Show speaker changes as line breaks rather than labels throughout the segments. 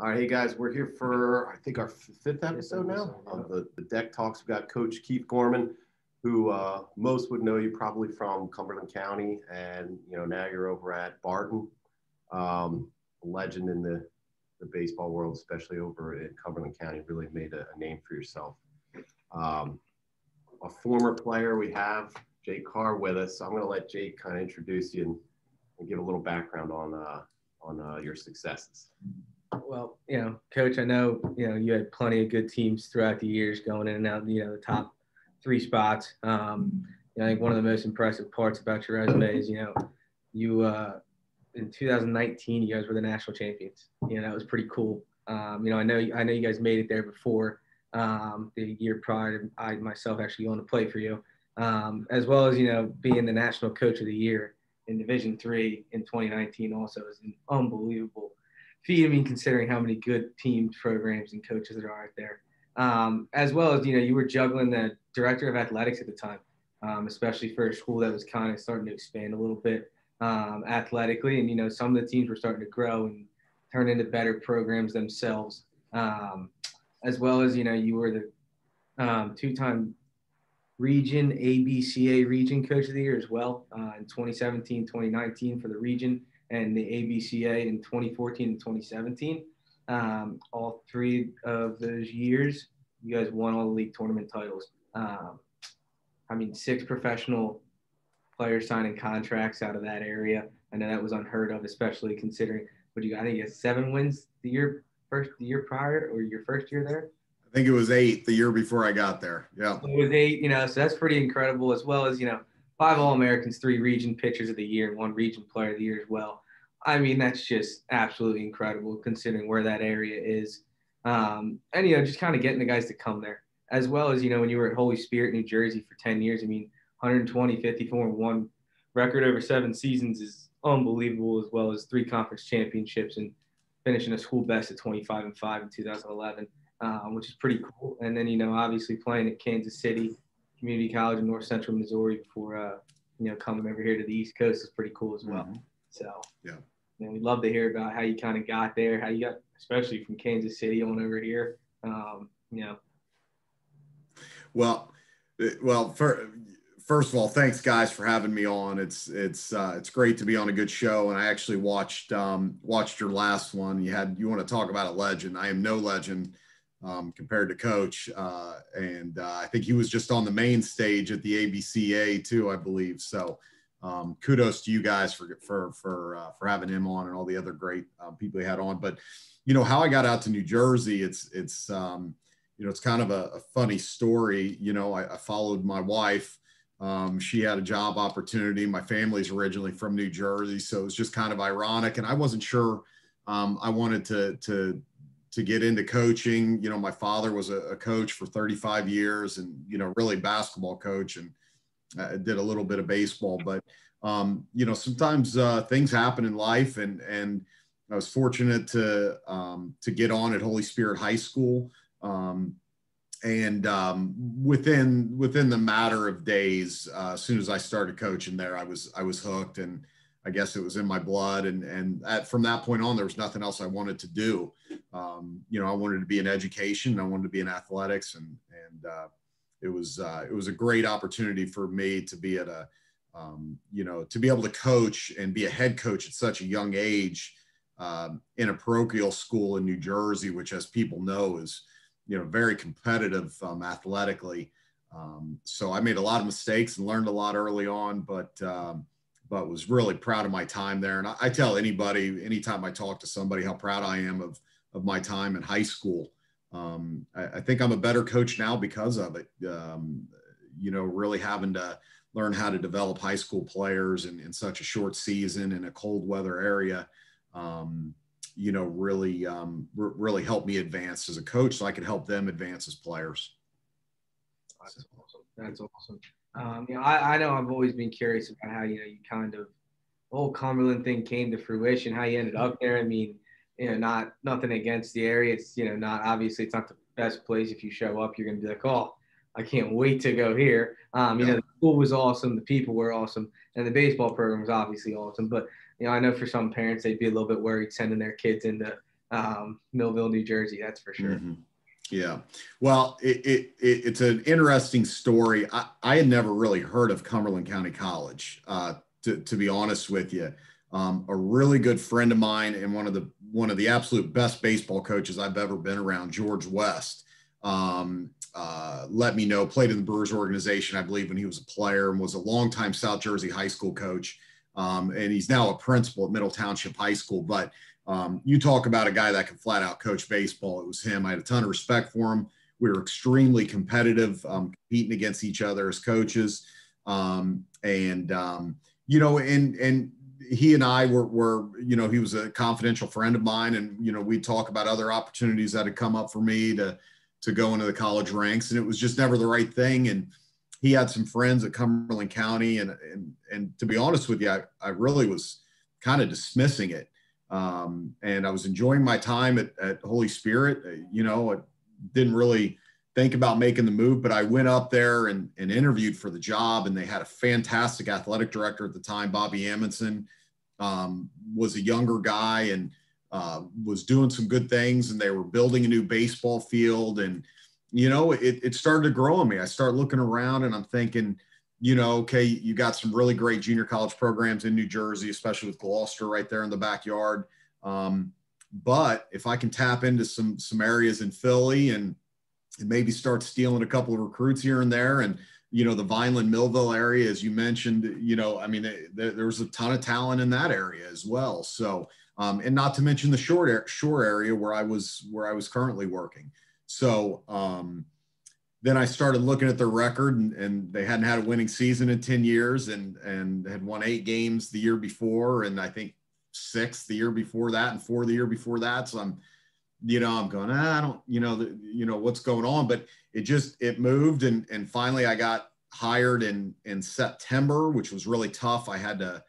All right, hey guys, we're here for I think our fifth episode now of the, the Deck Talks. We've got Coach Keith Gorman, who uh, most would know you probably from Cumberland County, and you know now you're over at Barton, um, a legend in the the baseball world, especially over in Cumberland County. Really made a, a name for yourself. Um, a former player we have Jake Carr with us. So I'm going to let Jake kind of introduce you and, and give a little background on uh, on uh, your successes.
Well, you know, coach, I know, you know, you had plenty of good teams throughout the years going in and out, you know, the top three spots. Um, you know, I think one of the most impressive parts about your resume is, you know, you, uh, in 2019, you guys were the national champions. You know, that was pretty cool. Um, you know, I know, I know you guys made it there before um, the year prior to I myself actually going to play for you, um, as well as, you know, being the national coach of the year in Division three in 2019 also is an unbelievable feat. I mean, considering how many good teams, programs, and coaches there are out there, um, as well as you know, you were juggling the director of athletics at the time, um, especially for a school that was kind of starting to expand a little bit um, athletically, and you know, some of the teams were starting to grow and turn into better programs themselves, um, as well as you know, you were the um, two-time region ABCA region coach of the year as well uh, in 2017 2019 for the region and the ABCA in 2014 and 2017. Um, all three of those years, you guys won all the league tournament titles. Um, I mean, six professional players signing contracts out of that area. I know that was unheard of, especially considering what you got. I think you had seven wins the year first, the year prior, or your first year there.
I think it was eight the year before I got there. Yeah,
it was eight. You know, so that's pretty incredible, as well as you know five All Americans, three region pitchers of the year, and one region player of the year as well. I mean, that's just absolutely incredible considering where that area is. Um, and, you know, just kind of getting the guys to come there, as well as, you know, when you were at Holy Spirit, New Jersey for 10 years, I mean, 120, 54, and one record over seven seasons is unbelievable, as well as three conference championships and finishing a school best at 25 and 5 in 2011, um, which is pretty cool. And then, you know, obviously playing at Kansas City Community College in North Central Missouri before, uh, you know, coming over here to the East Coast is pretty cool as well. Mm-hmm. So,
yeah.
And we'd love to hear about how you kind of got there, how you got, especially from Kansas City on over here. Um, you know.
Well, uh, well, for, first of all, thanks guys for having me on. It's it's uh, it's great to be on a good show, and I actually watched um, watched your last one. You had you want to talk about a legend. I am no legend um, compared to Coach, uh, and uh, I think he was just on the main stage at the ABCA too, I believe. So um, kudos to you guys for for for uh, for having him on and all the other great uh, people he had on. But you know how I got out to New Jersey. It's it's um, you know it's kind of a, a funny story. You know I, I followed my wife. Um, she had a job opportunity. My family's originally from New Jersey, so it was just kind of ironic. And I wasn't sure um, I wanted to to to get into coaching. You know, my father was a, a coach for 35 years, and you know, really basketball coach and I did a little bit of baseball, but um, you know, sometimes uh, things happen in life, and and I was fortunate to um, to get on at Holy Spirit High School, um, and um, within within the matter of days, uh, as soon as I started coaching there, I was I was hooked, and I guess it was in my blood, and and at, from that point on, there was nothing else I wanted to do. Um, you know, I wanted to be in education, I wanted to be in athletics, and and uh, it was uh, it was a great opportunity for me to be at a um, you know to be able to coach and be a head coach at such a young age um, in a parochial school in New Jersey, which, as people know, is you know very competitive um, athletically. Um, so I made a lot of mistakes and learned a lot early on, but um, but was really proud of my time there. And I, I, tell anybody, anytime I talk to somebody, how proud I am of of my time in high school um, I, I, think I'm a better coach now because of it. Um, you know, really having to learn how to develop high school players in, in such a short season in a cold weather area, um, you know, really, um, r- really helped me advance as a coach so I could help them advance as players.
That's awesome. That's awesome. Um, you know, I, I know I've always been curious about how, you know, you kind of, the whole Cumberland thing came to fruition, how you ended up there. I mean, you know, not nothing against the area. It's you know not obviously it's not the best place. If you show up, you're gonna be like, oh, I can't wait to go here. Um, you know, the school was awesome, the people were awesome, and the baseball program was obviously awesome. But you know, I know for some parents they'd be a little bit worried sending their kids into um, Millville, New Jersey. That's for sure. Mm-hmm.
Yeah. Well, it, it, it, it's an interesting story. I, I had never really heard of Cumberland County College, uh, to, to be honest with you. Um, a really good friend of mine and one of the one of the absolute best baseball coaches I've ever been around, George West, um, uh, let me know. Played in the Brewers organization, I believe, when he was a player, and was a longtime South Jersey high school coach. Um, and he's now a principal at Middle Township High School. But um, you talk about a guy that can flat out coach baseball. It was him. I had a ton of respect for him. We were extremely competitive, um, competing against each other as coaches. Um, and, um, you know, and, and he and I were, were, you know, he was a confidential friend of mine and, you know, we'd talk about other opportunities that had come up for me to, to go into the college ranks and it was just never the right thing. And he had some friends at Cumberland County and, and, and to be honest with you, I, I really was kind of dismissing it. Um, and I was enjoying my time at, at Holy Spirit. Uh, you know, I didn't really think about making the move, but I went up there and, and interviewed for the job, and they had a fantastic athletic director at the time, Bobby Amundson, um, was a younger guy and uh, was doing some good things, and they were building a new baseball field, and you know, it, it started to grow on me. I start looking around, and I'm thinking you know, okay, you got some really great junior college programs in New Jersey, especially with Gloucester right there in the backyard. Um, but if I can tap into some some areas in Philly and and maybe start stealing a couple of recruits here and there, and you know the Vineland Millville area, as you mentioned, you know, I mean, there, there's a ton of talent in that area as well. So, um, and not to mention the short shore area where I was where I was currently working. So, um, then I started looking at their record and, and, they hadn't had a winning season in 10 years and, and had won eight games the year before. And I think six the year before that and four the year before that. So I'm, you know, I'm going, ah, I don't, you know, the, you know, what's going on, but it just, it moved. And, and finally I got hired in, in September, which was really tough. I had to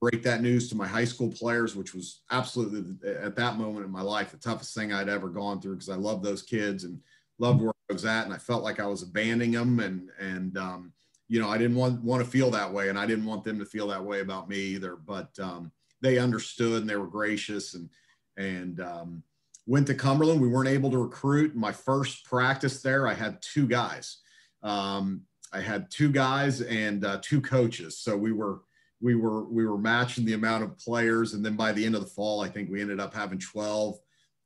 break that news to my high school players, which was absolutely at that moment in my life, the toughest thing I'd ever gone through. Cause I love those kids and loved where I was at, and I felt like I was abandoning them, and and um, you know I didn't want want to feel that way, and I didn't want them to feel that way about me either. But um, they understood and they were gracious, and and um, went to Cumberland. We weren't able to recruit. My first practice there, I had two guys. Um, I had two guys and uh, two coaches, so we were we were we were matching the amount of players, and then by the end of the fall, I think we ended up having twelve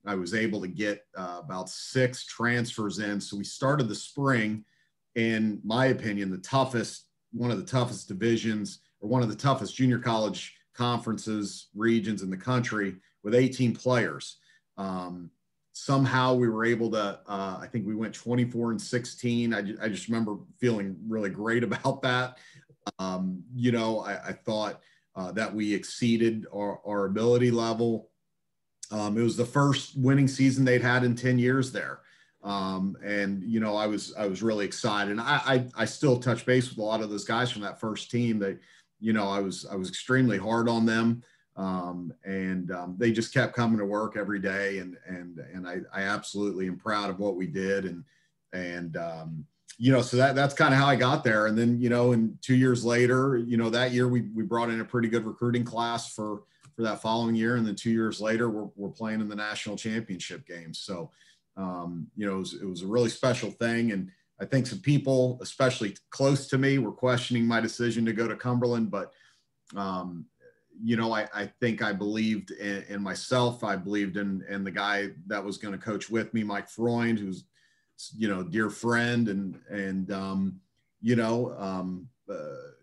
I was able to get uh, about six transfers in. So we started the spring, in my opinion, the toughest, one of the toughest divisions or one of the toughest junior college conferences, regions in the country with 18 players. Um, somehow we were able to, uh, I think we went 24 and 16. I, I just remember feeling really great about that. Um, you know, I, I thought uh, that we exceeded our, our ability level. Um, it was the first winning season they'd had in 10 years there. Um, and you know, I was I was really excited. And I, I, I still touch base with a lot of those guys from that first team. That you know, I was I was extremely hard on them. Um, and um, they just kept coming to work every day. And and and I, I absolutely am proud of what we did. And and um, you know, so that that's kind of how I got there. And then you know, and two years later, you know, that year we we brought in a pretty good recruiting class for for that following year. And then two years later, we're, we're playing in the national championship games. So, um, you know, it was, it was, a really special thing. And I think some people, especially close to me, were questioning my decision to go to Cumberland. But, um, you know, I, I think I believed in, in myself. I believed in, in the guy that was going to coach with me, Mike Freund, who's, you know, dear friend. And, and, um, you know, um, uh,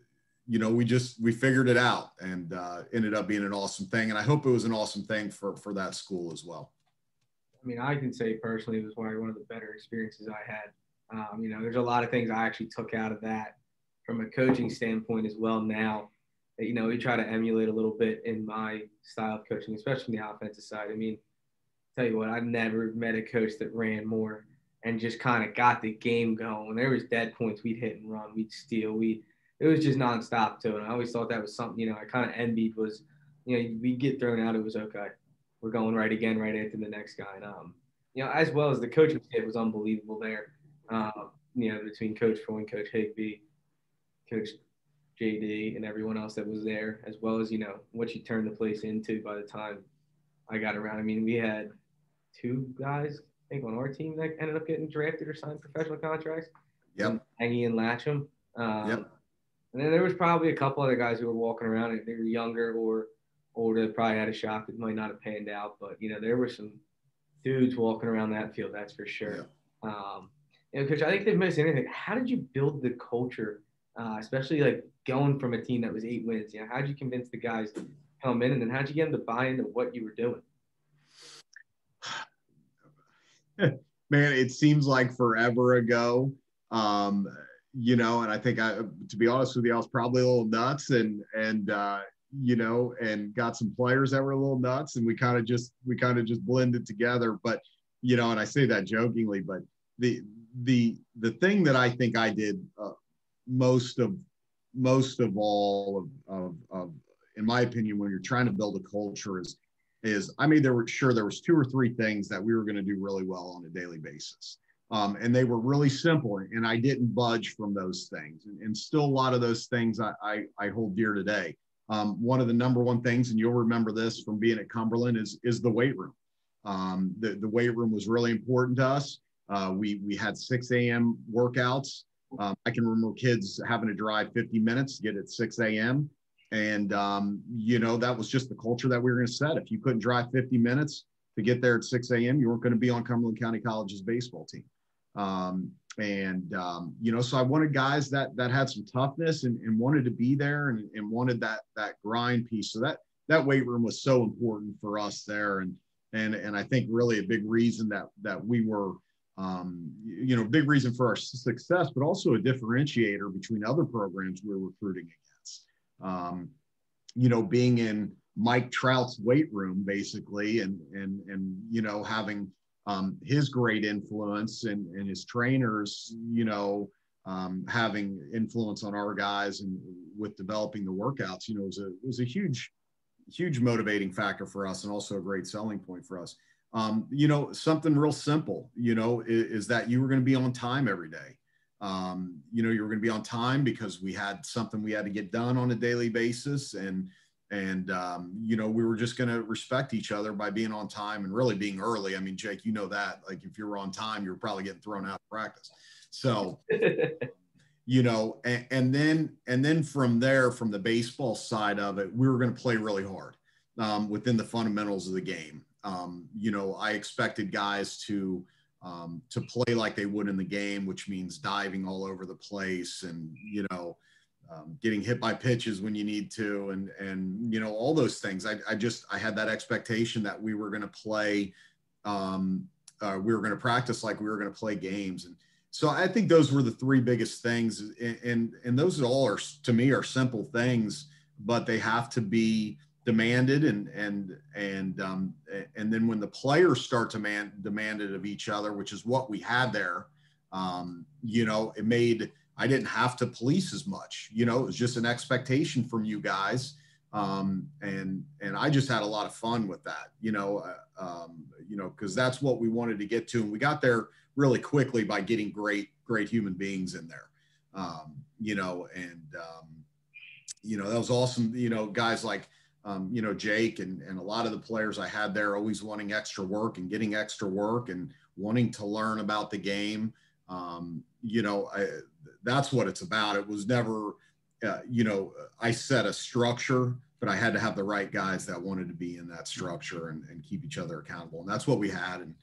you know, we just we figured it out and uh, ended up being an awesome thing. And I hope it was an awesome thing for for that school as well.
I mean, I can say personally, it was one of the better experiences I had. Um, you know, there's a lot of things I actually took out of that from a coaching standpoint as well. Now, you know, we try to emulate a little bit in my style of coaching, especially on the offensive side. I mean, tell you what, I've never met a coach that ran more and just kind of got the game going. There was dead points, we'd hit and run, we'd steal, we it was just nonstop too. And I always thought that was something, you know, I kind of envied was, you know, we get thrown out, it was okay. We're going right again, right after the next guy. And, um, you know, as well as the coaching staff was unbelievable there. Um, you know, between Coach Freund, Coach Higby, Coach JD, and everyone else that was there, as well as, you know, what you turned the place into by the time I got around. I mean, we had two guys, I think, on our team that ended up getting drafted or signed professional contracts.
Yep.
Aggie and Latcham. Um,
Yep.
And then there was probably a couple other guys who were walking around and they were younger or older, probably had a shot that might not have panned out. But, you know, there were some dudes walking around that field, that's for sure. Um, you know, Coach, I think they've missed anything. How did you build the culture, uh, especially like going from a team that was eight wins? You know, how did you convince the guys to come in, and then how did you get them to buy into what you were doing?
Man, it seems like forever ago. Um, you know, and I think I, to be honest with you, I was probably a little nuts and, and, uh, you know, and got some players that were a little nuts and we kind of just, we kind of just blended together. But, you know, and I say that jokingly, but the, the, the thing that I think I did uh, most of, most of all of, of, of, in my opinion, when you're trying to build a culture is, is I mean, there were sure there was two or three things that we were going to do really well on a daily basis. Um, and they were really simple and i didn't budge from those things. And, and still a lot of those things i, I, I hold dear today. Um, one of the number one things and you'll remember this from being at cumberland is, is the weight room. Um, the, the weight room was really important to us. Uh, we, we had 6 a.m workouts. Um, i can remember kids having to drive 50 minutes to get at 6 a.m and um, you know that was just the culture that we were going to set. If you couldn't drive 50 minutes to get there at 6 a.m. You weren't going to be on Cumberland County College's baseball team. Um, and um, you know, so I wanted guys that that had some toughness and, and wanted to be there and, and wanted that that grind piece. So that that weight room was so important for us there, and and and I think really a big reason that that we were, um, you know, big reason for our success, but also a differentiator between other programs we we're recruiting against. Um, you know, being in Mike Trout's weight room basically, and and and you know having um, his great influence and, and his trainers, you know, um, having influence on our guys and with developing the workouts, you know, was a was a huge, huge motivating factor for us and also a great selling point for us. Um, you know, something real simple, you know, is, is that you were going to be on time every day. Um, you know, you were going to be on time because we had something we had to get done on a daily basis and and um, you know we were just going to respect each other by being on time and really being early. I mean jake you know that like if you were on time you were probably getting thrown out of practice. So you know and, and, then and then from there from the baseball side of it we were going to play really hard um, within the fundamentals of the game. Um, you know i expected guys to um, to play like they would in the game which means diving all over the place and you know um, getting hit by pitches when you need to, and and you know all those things. I, I just I had that expectation that we were going to play, um, uh, we were going to practice like we were going to play games, and so I think those were the three biggest things, and and, and those all are to me are simple things, but they have to be demanded and and and um, and then when the players start to man demand it of each other, which is what we had there, um, you know, it made I didn't have to police as much. You know, it was just an expectation from you guys, um, and and I just had a lot of fun with that. You know, uh, um, you know, because that's what we wanted to get to, and we got there really quickly by getting great great human beings in there. Um, you know, and um, you know that was awesome. You know, guys like. Um, you know, Jake and, and a lot of the players I had there always wanting extra work and getting extra work and wanting to learn about the game. Um, you know, I, that's what it's about. It was never, uh, you know, I set a structure, but I had to have the right guys that wanted to be in that structure and, and keep each other accountable. And that's what we had. And,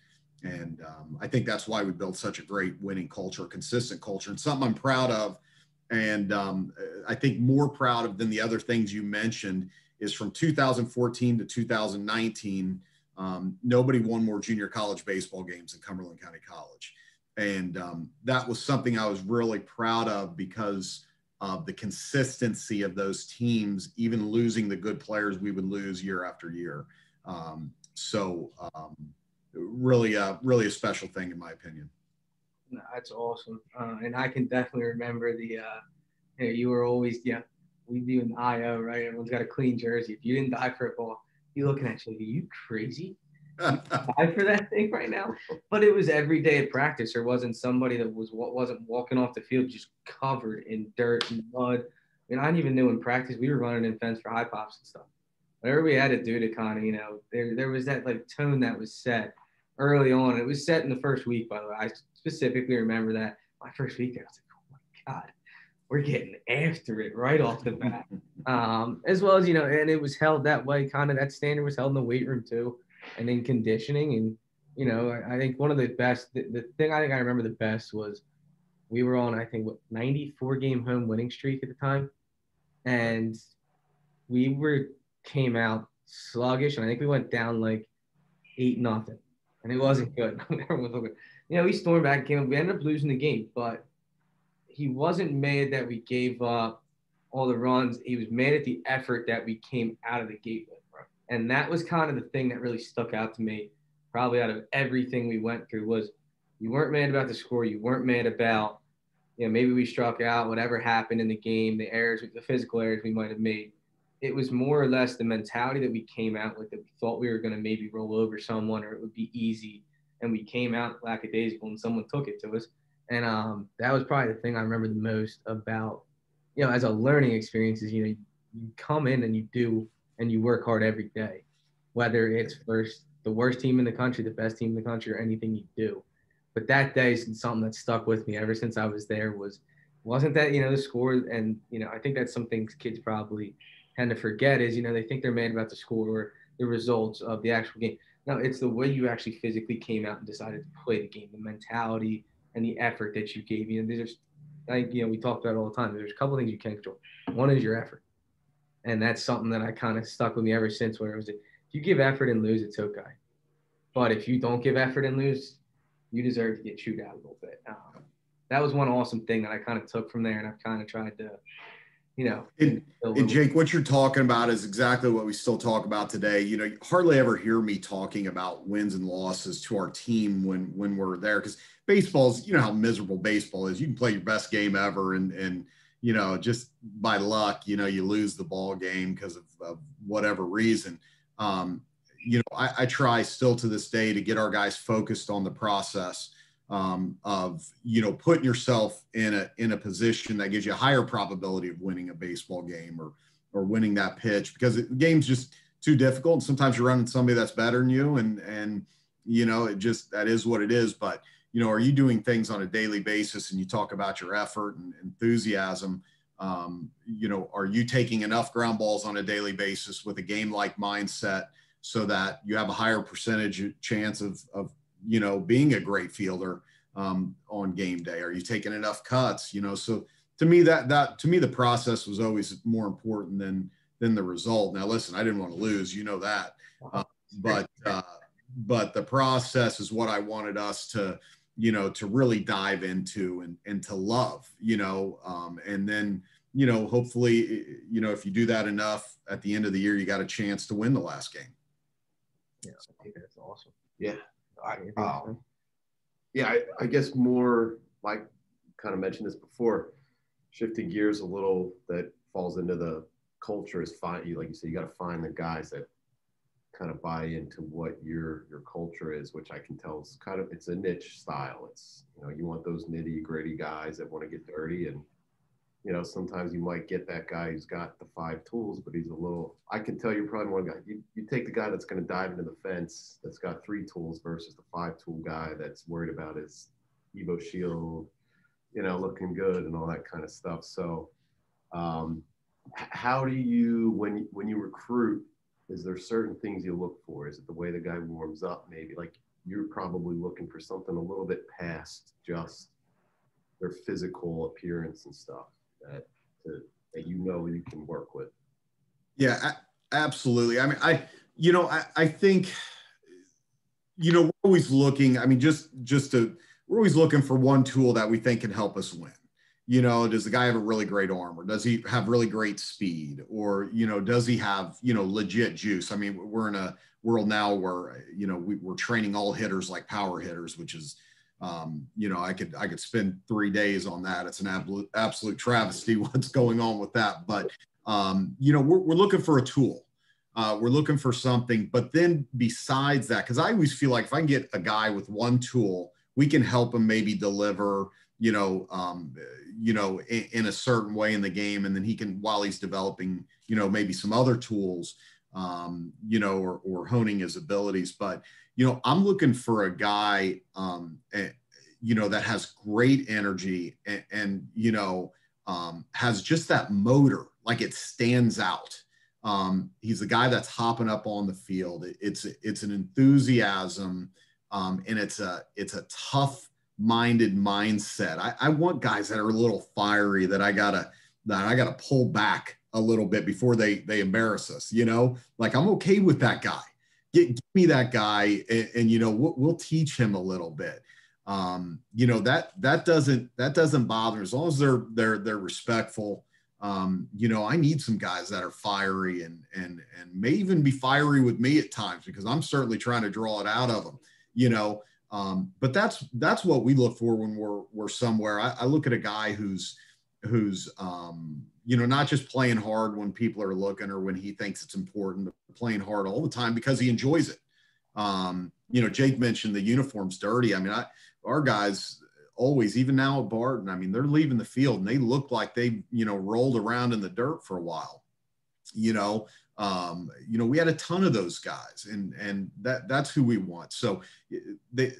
and um, I think that's why we built such a great winning culture, consistent culture, and something I'm proud of. And um, I think more proud of than the other things you mentioned is from 2014 to 2019, um, nobody won more junior college baseball games than Cumberland County College and um, that was something I was really proud of because of the consistency of those teams, even losing the good players we would lose year after year. Um, so um, really, uh, really a special thing in my opinion.
that's awesome, uh, and I can definitely remember the. Uh, you, know, you were always yeah. We do an IO right. Everyone's got a clean jersey. If you didn't die for a ball, you looking at you, are you crazy? Die for that thing right now. But it was every day at practice. There wasn't somebody that was what wasn't walking off the field just covered in dirt and mud. I mean, I didn't even know in practice we were running in fence for high pops and stuff. Whatever we had to do to kind of, you know, there there was that like tone that was set. early on. It was set in the first week, by the way. I specifically remember that my first week there, I was like, oh my God, we're getting after it right off the bat. Um, as well as, you know, and it was held that way, kind of that standard was held in the weight room too, and in conditioning. And, you know, I, I think one of the best, the, the thing I think I remember the best was we were on, I think, what, 94 game home winning streak at the time. And we were, came out sluggish. And I think we went down like eight nothing. And it wasn't good. you know, we stormed back, came we ended up losing the game, but he wasn't mad that we gave up all the runs. He was mad at the effort that we came out of the gate with. And that was kind of the thing that really stuck out to me, probably out of everything we went through, was you weren't mad about the score. You weren't mad about, you know, maybe we struck out, whatever happened in the game, the errors, the physical errors we might have made. It was more or less the mentality that we came out with that we thought we were going to maybe roll over someone or it would be easy. And we came out lackadaisical and someone took it to us. And um, that was probably the thing I remember the most about, you know, as a learning experience is, you know, you come in and you do and you work hard every day, whether it's first the worst team in the country, the best team in the country, or anything you do but that day is something that stuck with me ever since I was there was wasn't that you know the score and you know I think that's something kids probably tend to forget is you know they think they're mad about the score or the results of the actual game. No, it's the way you actually physically came out and decided to play the game, the mentality and the effort that you gave. You know, there's like you know we talk about all the time. There's a couple things you can't control. One is your effort, and that's something that I kind of stuck with me ever since. Where it was, if you give effort and lose, it's okay. But if you don't give effort and lose, you deserve to get chewed out a little bit. Um, that was one awesome thing that I kind of took from there, and I've kind of tried to, you know.
And, and Jake, what you're talking about is exactly what we still talk about today. You know, you hardly ever hear me talking about wins and losses to our team when when we're there because baseball's, you know, how miserable baseball is. You can play your best game ever, and and you know, just by luck, you know, you lose the ball game because of, of whatever reason. Um, you know, I, I, try still to this day to get our guys focused on the process um, of, you know, putting yourself in a in a position that gives you a higher probability of winning a baseball game or or winning that pitch because the game's just too difficult. And sometimes you're running somebody that's better than you, and and you know, it just that is what it is. But you know, are you doing things on a daily basis? And you talk about your effort and enthusiasm. Um, you know, are you taking enough ground balls on a daily basis with a game like mindset? so that you have a higher percentage chance of, of you know, being a great fielder um, on game day? Are you taking enough cuts? You know, so to me that that to me the process was always more important than than the result. Now, listen, I didn't want to lose, you know that, uh, but uh, but the process is what I wanted us to you know to really dive into and and to love you know um, and then you know hopefully you know if you do that enough at the end of the year you got a chance to win the last game
yeah, I think that's awesome.
Yeah, I, um, yeah, I, I guess more like kind of mentioned this before, shifting gears a little that falls into the culture is fine. You like you said, you got to find the guys that kind of buy into what your your culture is, which I can tell is kind of it's a niche style. It's you know you want those nitty gritty guys that want to get dirty and you know, sometimes you might get that guy who's got the five tools, but he's a little. I can tell you probably one guy. You, you take the guy that's going to dive into the fence that's got three tools versus the five tool guy that's worried about his Evo Shield, you know, looking good and all that kind of stuff. So, um, how do you when when you recruit? Is there certain things you look for? Is it the way the guy warms up? Maybe like you're probably looking for something a little bit past just their physical appearance and stuff that to, that you know you can work with.
Yeah, absolutely. I mean, I you know I, I think you know we're always looking. I mean, just just to we're always looking for one tool that we think can help us win. You know, does the guy have a really great arm, or does he have really great speed, or you know, does he have you know legit juice? I mean, we're in a world now where you know we, we're training all hitters like power hitters, which is um, you know, I could I could spend three days on that. It's an absolute absolute travesty what's going on with that. But um, you know, we're, we're looking for a tool. Uh, we're looking for something. But then besides that, because I always feel like if I can get a guy with one tool, we can help him maybe deliver. You know, um, you know, in, in a certain way in the game, and then he can while he's developing, you know, maybe some other tools. um, you know, or, or honing his abilities. But, you know, I'm looking for a guy, um, you know, that has great energy and, and you know, um, has just that motor, like it stands out. Um, he's the guy that's hopping up on the field. It, it's it's an enthusiasm, um, and it's a it's a tough minded mindset. I, I want guys that are a little fiery that I gotta that I gotta pull back a little bit before they they embarrass us. You know, like I'm okay with that guy. Get, give me that guy, and, and you know we'll, we'll, teach him a little bit. Um, you know that that doesn't that doesn't bother as long as they're they're they're respectful. Um, you know, I need some guys that are fiery and and and may even be fiery with me at times because I'm certainly trying to draw it out of them. You know, um, but that's that's what we look for when we're we're somewhere. I, I look at a guy who's who's um, you know not just playing hard when people are looking or when he thinks it's important, but playing hard all the time because he enjoys it. Um, you know, Jake mentioned the uniform's dirty. I mean, I, our guys always, even now at Barton, I mean, they're leaving the field and they look like they you know rolled around in the dirt for a while. You know, um, you know, we had a ton of those guys, and and that that's who we want. So they,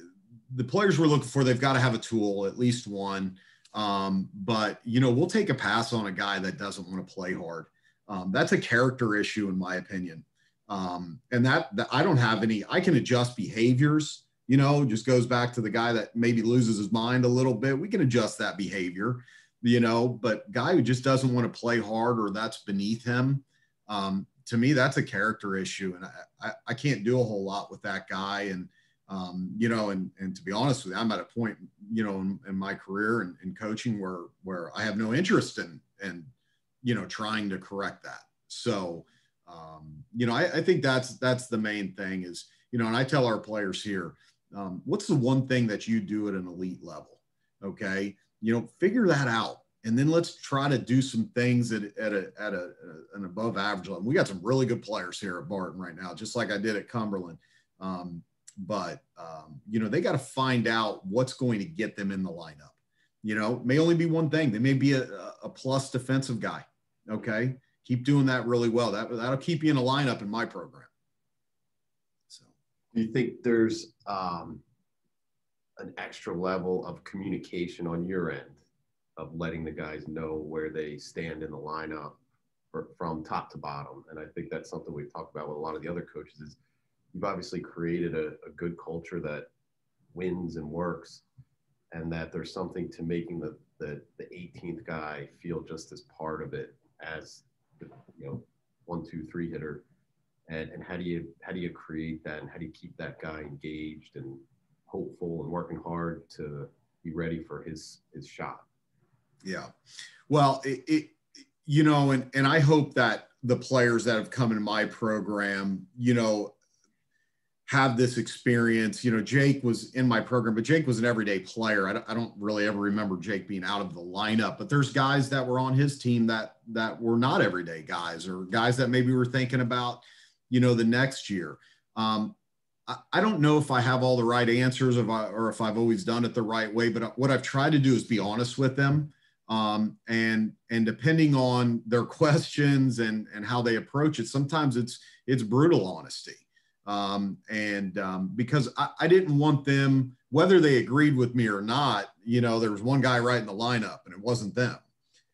the players we're looking for, they've got to have a tool, at least one. Um, but you know, we'll take a pass on a guy that doesn't want to play hard. Um, that's a character issue, in my opinion. Um, and that, that I don't have any. I can adjust behaviors. You know, just goes back to the guy that maybe loses his mind a little bit. We can adjust that behavior. You know, but guy who just doesn't want to play hard or that's beneath him. Um, to me, that's a character issue, and I, I, I, can't do a whole lot with that guy. And um, you know, and and to be honest with you, I'm at a point, you know, in, in my career and in coaching where where I have no interest in in you know trying to correct that. So, um, you know, I, I think that's that's the main thing is you know, and I tell our players here, um, what's the one thing that you do at an elite level? Okay, you know, figure that out and then let's try to do some things at, at, a, at a, an above average level. We got some really good players here at Barton right now, just like I did at Cumberland. Um, but um, you know they got to find out what's going to get them in the lineup. You know, may only be one thing. They may be a, a plus defensive guy. Okay, keep doing that really well. That that'll keep you in a lineup in my program.
So, do you think there's um, an extra level of communication on your end? Of letting the guys know where they stand in the lineup for, from top to bottom. And I think that's something we've talked about with a lot of the other coaches is you've obviously created a, a good culture that wins and works and that there's something to making the, the, the 18th guy feel just as part of it as the, you know, one, two, three hitter. And, and how do you how do you create that and how do you keep that guy engaged and hopeful and working hard to be ready for his his shot?
Yeah. Well, it, it, you know, and, and I hope that the players that have come in my program, you know, have this experience. You know, Jake was in my program, but Jake was an everyday player. I don't, I don't really ever remember Jake being out of the lineup, but there's guys that were on his team that that were not everyday guys or guys that maybe were thinking about, you know, the next year. Um, I, I don't know if I have all the right answers if I, or if I've always done it the right way, but what I've tried to do is be honest with them um, and and depending on their questions and and how they approach it sometimes it's it's brutal honesty. Um, and um, because I, I, didn't want them whether they agreed with me or not you know there was one guy right in the lineup and it wasn't them.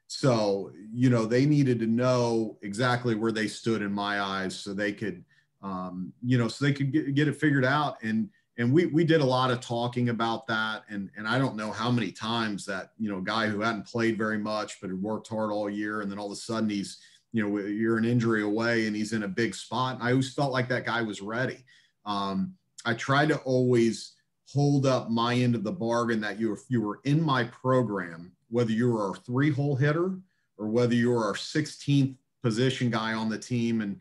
So you know they needed to know exactly where they stood in my eyes so they could um, you know so they could get, get it figured out. And and we we did a lot of talking about that. And and I don't know how many times that you know guy who hadn't played very much but had worked hard all year and then all of a sudden he's you know you're an injury away and he's in a big spot. I always felt like that guy was ready. Um, I try to always hold up my end of the bargain that you you were in my program whether you were our three hole hitter or whether you were our 16th position guy on the team and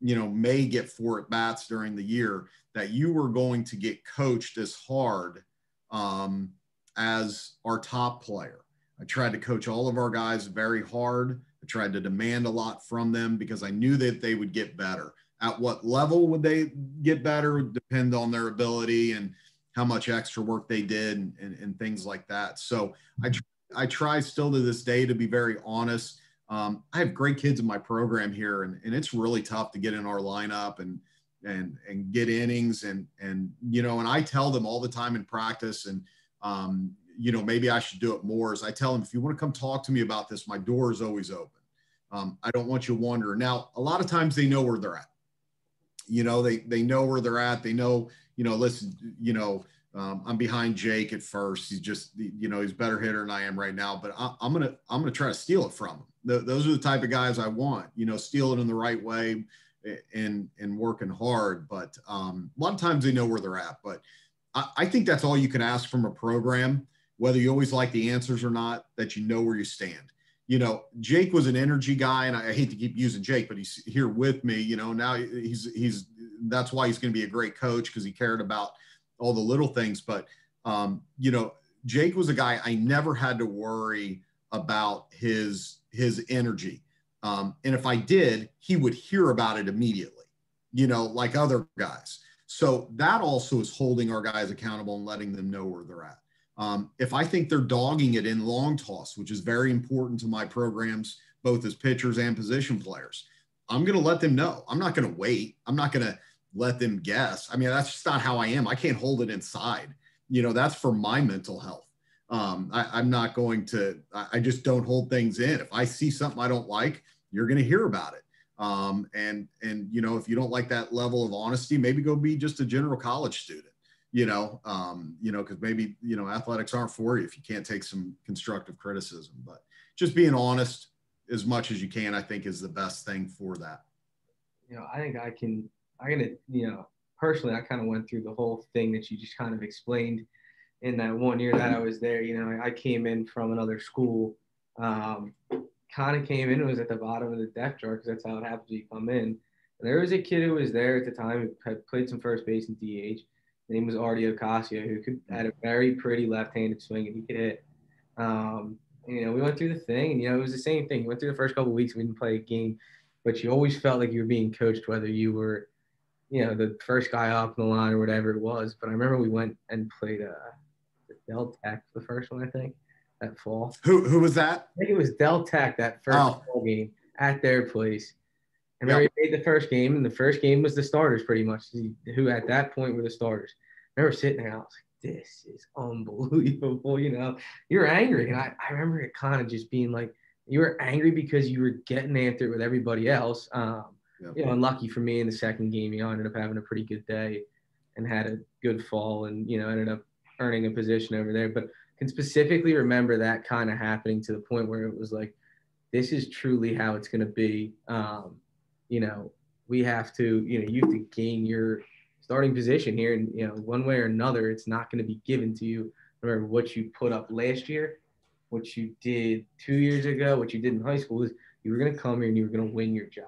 you know may get four at bats during the year that you were going to get coached as hard um, as our top player. I tried to coach all of our guys very hard. I tried to demand a lot from them because I knew that they would get better. At what level would they get better depend on their ability and how much extra work they did and, and, and things like that. So I, I try still to this day to be very honest. Um, I have great kids in my program here, and, and it's really tough to get in our lineup and and and get innings and and you know, and I tell them all the time in practice, and um, you know, maybe I should do it more. As I tell them, if you want to come talk to me about this, my door is always open. Um, I don't want you to wonder. Now, a lot of times they know where they're at. You know, they they know where they're at. They know, you know, listen, you know, um, I'm behind Jake at first. He's just, you know, he's better hitter than I am right now. But I, am gonna, I'm gonna try to steal it from him. Those are the type of guys I want. You know, steal it in the right way, and and working hard. But um, a lot of times they know where they're at. But I, I think that's all you can ask from a program, whether you always like the answers or not. That you know where you stand. You know, Jake was an energy guy, and I, I hate to keep using Jake, but he's here with me. You know, now he's he's that's why he's going to be a great coach because he cared about all the little things. But um, you know, Jake was a guy I never had to worry about his his energy. Um, and if I did, he would hear about it immediately, you know, like other guys. So that also is holding our guys accountable and letting them know where they're at. Um, if I think they're dogging it in long toss, which is very important to my programs, both as pitchers and position players, I'm going to let them know. I'm not going to wait. I'm not going to let them guess. I mean, that's just not how I am. I can't hold it inside. You know, that's for my mental health. Um, I, am not going to, I just don't hold things in. If I see something I don't like, you're going to hear about it. Um, and, and, you know, if you don't like that level of honesty, maybe go be just a general college student, you know, um, you know, cause maybe, you know, athletics aren't for you if you can't take some constructive criticism, but just being honest as much as you can, I think is the best thing for that.
You know, I think I can I gotta, you know, personally, I kind of went through the whole thing that you just kind of explained in that one year that I was there. You know, I came in from another school, um, kind of came in, it was at the bottom of the depth chart because that's how it happens. You come in. And there was a kid who was there at the time who had played some first base in DH. His name was Artie Ocasio, who could had a very pretty left-handed swing and he could hit. Um, you know, we went through the thing, and you know, it was the same thing. We went through the first couple weeks, we didn't play a game, but you always felt like you were being coached, whether you were you know, the first guy off the line or whatever it was. But I remember we went and played uh, Del Tech, the first one, I think, that fall.
Who who was that?
I think it was Del Tech that first oh. game at their place. And yep. we made the first game, and the first game was the starters pretty much, who at that point were the starters. I remember sitting there, I was like, this is unbelievable. You know, you were angry. And I, I remember it kind of just being like, you were angry because you were getting after it with everybody else. Um, Yep. You know, unlucky for me in the second game, you know, I ended up having a pretty good day and had a good fall and, you know, ended up earning a position over there. But can specifically remember that kind of happening to the point where it was like, this is truly how it's going to be. Um, you know, we have to, you know, you have to gain your starting position here. And, you know, one way or another, it's not going to be given to you. Remember what you put up last year, what you did two years ago, what you did in high school is you were going to come here and you were going to win your job.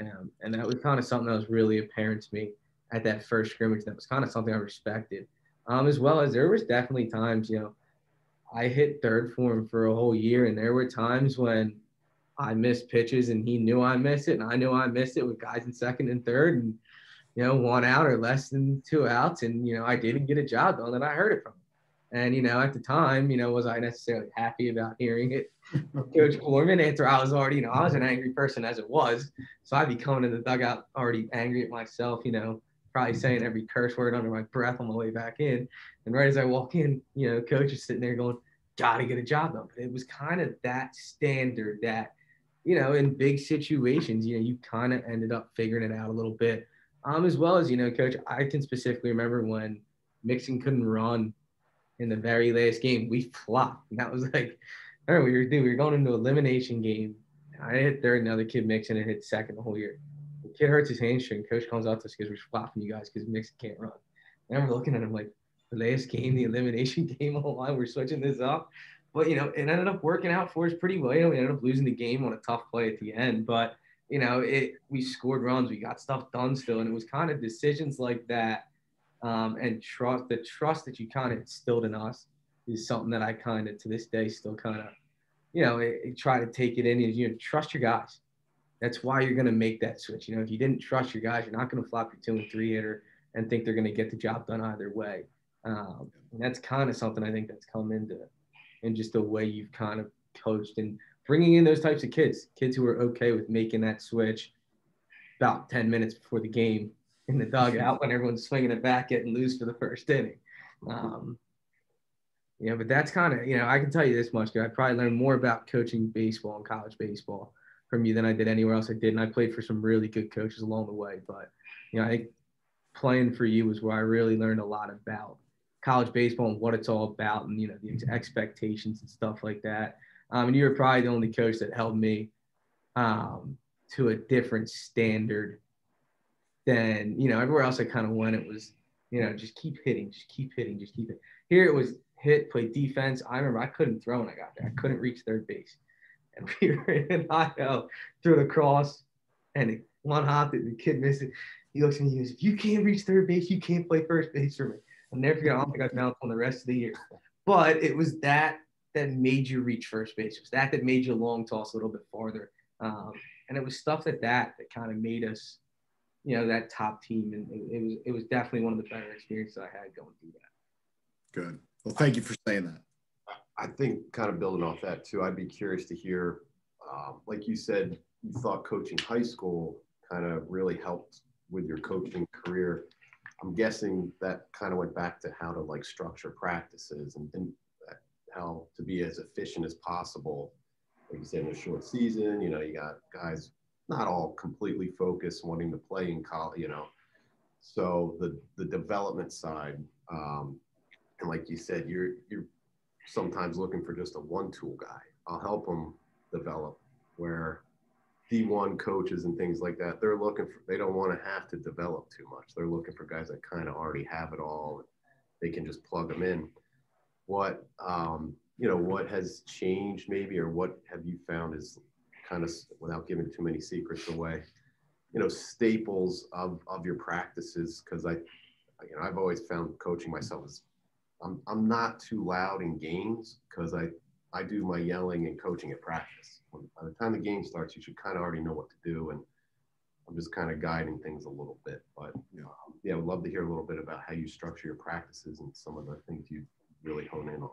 Um, and that was kind of something that was really apparent to me at that first scrimmage. That was kind of something I respected. Um, as well as there was definitely times, you know, I hit third for him for a whole year, and there were times when I missed pitches, and he knew I missed it, and I knew I missed it with guys in second and third, and you know, one out or less than two outs, and you know, I didn't get a job done that I heard it from. And, you know, at the time, you know, was I necessarily happy about hearing it Coach Gorman after I was already, you know, I was an angry person as it was. So I'd be coming in the dugout already angry at myself, you know, probably saying every curse word under my breath on my way back in. And right as I walk in, you know, coach is sitting there going, gotta get a job done. But it was kind of that standard that, you know, in big situations, you know, you kind of ended up figuring it out a little bit. Um, as well as, you know, coach, I can specifically remember when Mixon couldn't run in the very last game, we flopped. And that was like, all right, we were, dude, we were going into elimination game. I hit third, another kid Mixon and hit second the whole year. Kid hurts his hamstring. Coach comes out to us because we're flopping you guys because Mixon can't run. And we're looking at him like, the last game, the elimination game on line, we're switching this up. But, you know, it ended up working out for us pretty well. You know, we ended up losing the game on a tough play at the end. But, you know, it we scored runs. We got stuff done still. And it was kind of decisions like that um, and trust the trust that you kind of instilled in us is something that I kind of to this day still kind of you know it, it try to take it in is you know, trust your guys. That's why you're going to make that switch. You know, if you didn't trust your guys, you're not going to flop your two and three hitter and think they're going to get the job done either way. Um, and that's kind of something I think that's come into and just the way you've kind of coached and bringing in those types of kids, kids who are okay with making that switch about 10 minutes before the game in the dugout when everyone's swinging it back, getting loose for the first inning. Um, you know, but that's kind of, you know, I can tell you this much, I probably learned more about coaching baseball and college baseball from you than I did anywhere else I did. And I played for some really good coaches along the way. But, you know, I think playing for you was where I really learned a lot about college baseball and what it's all about and, you know, the expectations and stuff like that. Um, and you were probably the only coach that held me um, to a different standard than, you know, everywhere else I kind of went, it was, you know, just keep hitting, just keep hitting, just keep it. Here it was hit, play defense. I remember I couldn't throw when I got there. I couldn't reach third base. And we were in Ohio, threw the cross, and one hop, the kid missed it. He looks at me, he goes, if you can't reach third base, you can't play first base for me. I'll never forget, I don't think I've on the rest of the year. But it was that that made you reach first base. It was that that made you long toss a little bit farther. Um, and it was stuff like that that kind of made us, you know, that top team. And it, it, was it was definitely one of the better experiences I had going through that.
Good. Well, thank you for saying that.
I think kind of building off that too, I'd be curious to hear, um, like you said, you thought coaching high school kind of really helped with your coaching career. I'm guessing that kind of went back to how to like structure practices and, and how to be as efficient as possible. Like you said, in a short season, you know, you got guys not all completely focused wanting to play in college, you know. So the the development side, um, and like you said, you're you're sometimes looking for just a one tool guy. I'll help them develop where D1 coaches and things like that, they're looking for, they don't want to have to develop too much. They're looking for guys that kind of already have it all. They can just plug them in. What, um, you know, what has changed maybe, or what have you found is kind of, without giving too many secrets away, you know, staples of, of your practices? Cause I, you know, I've always found coaching myself is I'm, I'm not too loud in games because I, I do my yelling and coaching at practice. By the time the game starts, you should kind of already know what to do. And I'm just kind of guiding things a little bit. But um, yeah, I would love to hear a little bit about how you structure your practices and some of the things you really hone in on.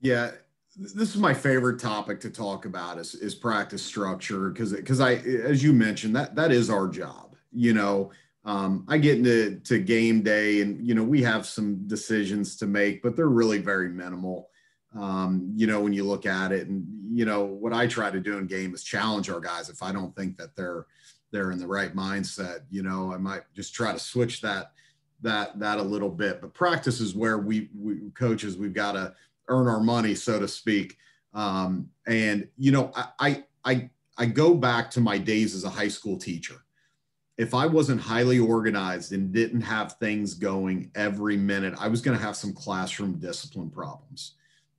Yeah, this is my favorite topic to talk about is, is practice structure because because I as you mentioned that that is our job. You know, um, I get into to game day, and you know we have some decisions to make, but they're really very minimal. Um, you know, when you look at it, and you know what I try to do in game is challenge our guys. If I don't think that they're they're in the right mindset, you know, I might just try to switch that that that a little bit. But practice is where we, we coaches we've got to earn our money, so to speak. Um, and you know, I I I go back to my days as a high school teacher if I wasn't highly organized and didn't have things going every minute, I was going to have some classroom discipline problems.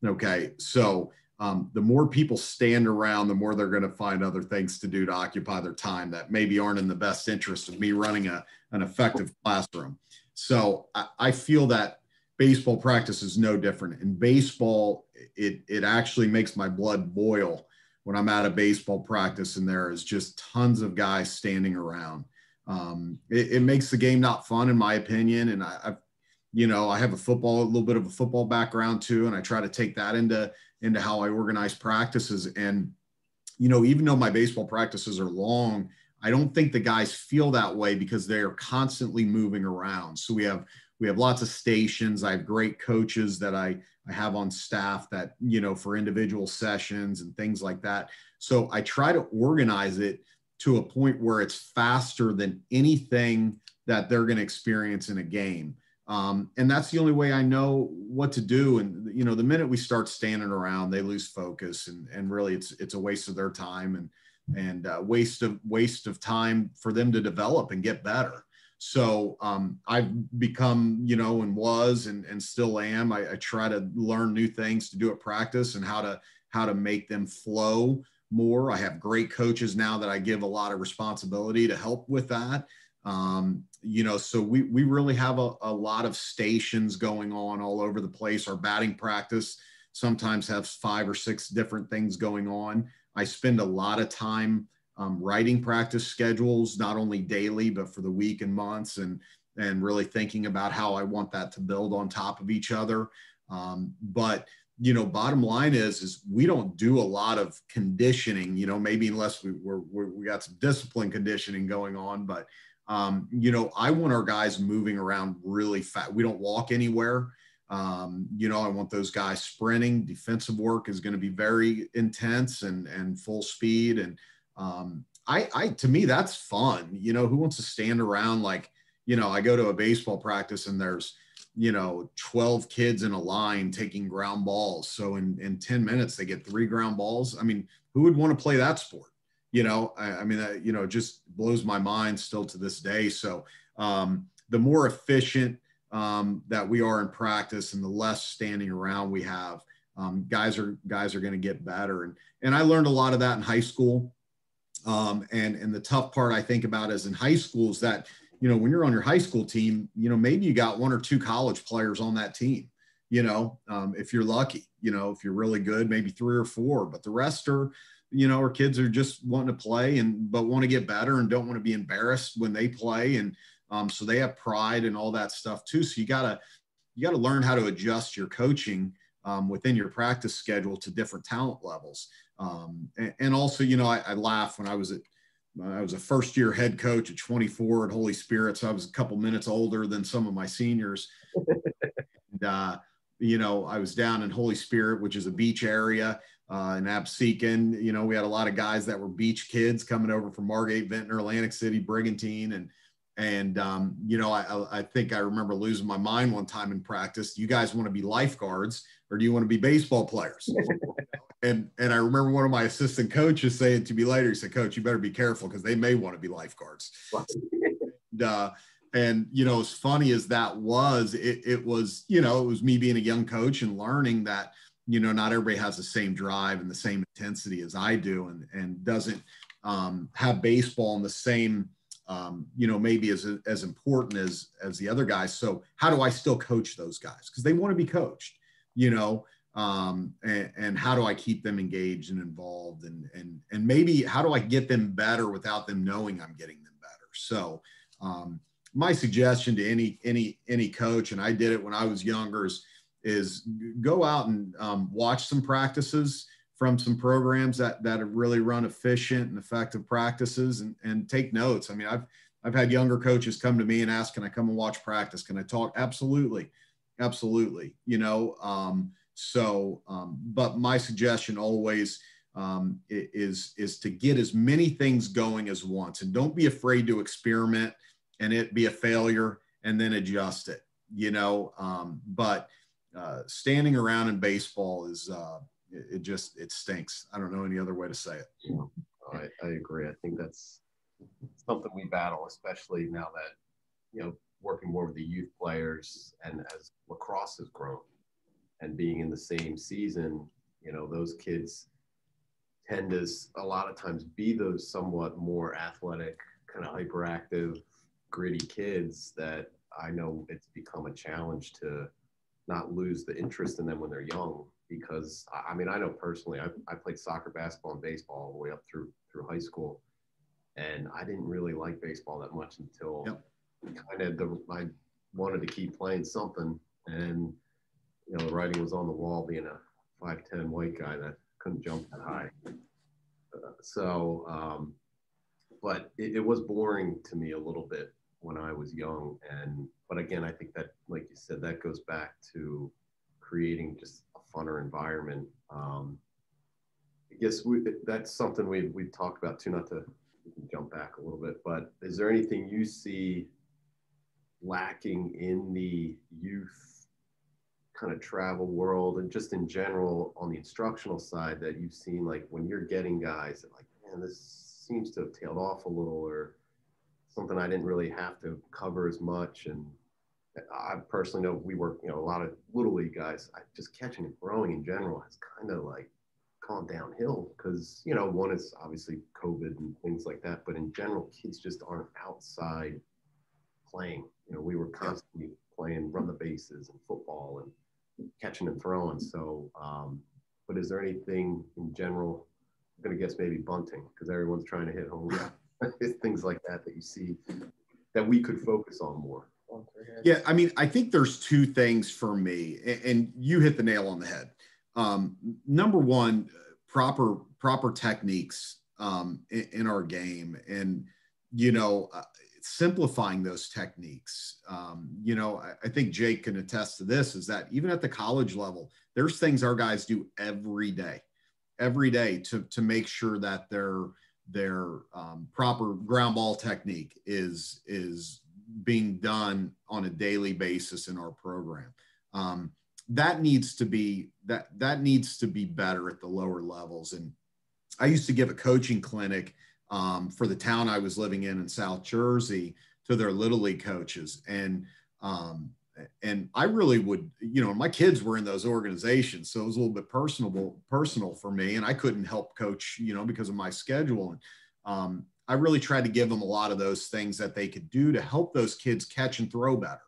Okay. So um, the more people stand around, the more they're going to find other things to do to occupy their time that maybe aren't in the best interest of me running a, an effective classroom. So I, I feel that baseball practice is no different. In baseball, it, it actually makes my blood boil when I'm at a baseball practice and there is just tons of guys standing around um, it, it, makes the game not fun, in my opinion. And I, I've, you know, I have a football, a little bit of a football background too, and I try to take that into into how I organize practices. And you know, even though my baseball practices are long, I don't think the guys feel that way because they are constantly moving around. So we have we have lots of stations. I have great coaches that I I have on staff that you know for individual sessions and things like that. So I try to organize it to a point where it's faster than anything that they're going to experience in a game. Um, and that's the only way I know what to do. And you know, the minute we start standing around, they lose focus, and and really, it's it's a waste of their time and and uh, waste of waste of time for them to develop and get better. So um, I've become, you know, and was and and still am. I, I try to learn new things to do at practice and how to how to make them flow more. I have great coaches now that I give a lot of responsibility to help with that. Um, you know, so we we really have a, a lot of stations going on all over the place. Our batting practice sometimes has five or six different things going on. I spend a lot of time um, writing practice schedules, not only daily but for the week and months, and and really thinking about how I want that to build on top of each other. Um, but you know, bottom line is, is we don't do a lot of conditioning, you know, maybe unless we, we're, we're we got some discipline conditioning going on, but, um, you know, I want our guys moving around really fast. We don't walk anywhere. Um, you know, I want those guys sprinting. Defensive work is going to be very intense and and full speed. And um, I, I, to me, that's fun. You know, who wants to stand around like, you know, I go to a baseball practice and there's, you know, 12 kids in a line taking ground balls. So in in 10 minutes they get three ground balls. I mean, who would want to play that sport? You know, I, I mean, you know, just blows my mind still to this day. So um, the more efficient um, that we are in practice and the less standing around we have, um, guys are guys are going to get better. And and I learned a lot of that in high school. Um, and and the tough part I think about is in high school is that you know when you're on your high school team, you know maybe you got one or two college players on that team. You know, um, if you're lucky, you know if you're really good, maybe three or four, but the rest are you know, our kids are just wanting to play and but want to get better and don't want to be embarrassed when they play and um, so they have pride and all that stuff too. So you gotta you gotta learn how to adjust your coaching um, within your practice schedule to different talent levels. Um, and, and, also, you know, I, I laugh when I was at I was a first year head coach at 24 at Holy Spirit, so I was a couple minutes older than some of my seniors. and, uh, you know, I was down in Holy Spirit, which is a beach area uh, in Absecon. You know, we had a lot of guys that were beach kids coming over from Margate, Ventnor, Atlantic City, Brigantine, and and um, you know, I, I think I remember losing my mind one time in practice. You guys want to be lifeguards or do you want to be baseball players? and and I remember one of my assistant coaches saying to me later, he said, "Coach, you better be careful because they may want to be lifeguards." and, uh, and you know, as funny as that was, it, it was you know it was me being a young coach and learning that you know not everybody has the same drive and the same intensity as I do, and and doesn't um, have baseball in the same um, you know, maybe as, as important as, as the other guys. So how do I still coach those guys? Cause they want to be coached, you know, um, and, and how do I keep them engaged and involved and, and, and maybe how do I get them better without them knowing I'm getting them better? So, um, my suggestion to any, any, any coach, and I did it when I was younger is, is go out and um, watch some practices, from some programs that that have really run efficient and effective practices and, and take notes. I mean, I've I've had younger coaches come to me and ask, "Can I come and watch practice? Can I talk?" Absolutely, absolutely. You know, um, so um, but my suggestion always um, is is to get as many things going as once, and don't be afraid to experiment and it be a failure and then adjust it. You know, um, but uh, standing around in baseball is uh, it, it just it stinks. I don't know any other way to say it.
I, I agree. I think that's something we battle, especially now that you know working more with the youth players and as lacrosse has grown and being in the same season, you know, those kids tend to a lot of times be those somewhat more athletic, kind of hyperactive, gritty kids that I know it's become a challenge to not lose the interest in them when they're young because I mean I know personally I, I played soccer, basketball, and baseball all the way up through through high school, and I didn't really like baseball that much until yep. kind of the I wanted to keep playing something, and you know the writing was on the wall being a five ten white guy that couldn't jump that high. Uh, so, um, but it, it was boring to me a little bit when I was young, and but again I think that like you said that goes back to creating just a funner environment. Um, I guess we, that's something we we talked about too. Not to jump back a little bit, but is there anything you see lacking in the youth kind of travel world and just in general on the instructional side that you've seen like when you're getting guys that like man this seems to have tailed off a little or something I didn't really have to cover as much and I personally know we work, you know, a lot of little league guys. I just catching and throwing in general has kind of like gone downhill because you know one is obviously COVID and things like that, but in general, kids just aren't outside playing. You know, we were constantly playing run the bases and football and catching and throwing. So, um, but is there anything in general? I'm gonna guess maybe bunting because everyone's trying to hit home. things like that that you see that we could focus on more.
Yeah, I mean, I think there's two things for me, and, you hit the nail on the head. um, number one, proper proper techniques um, in, in, our game, and you know, uh, simplifying those techniques. Um, you know, I, I, think Jake can attest to this. Is that even at the college level, there's things our guys do every day, every day to to make sure that their their um, proper ground ball technique is is being done on a daily basis in our program. Um, that needs to be that that needs to be better at the lower levels. And I used to give a coaching clinic um, for the town I was living in in South Jersey to their little league coaches, and um, and I really would, you know, my kids were in those organizations, so it was a little bit personable, personal for me, and I couldn't help coach, you know, because of my schedule. And um, I really tried to give them a lot of those things that they could do to help those kids catch and throw better.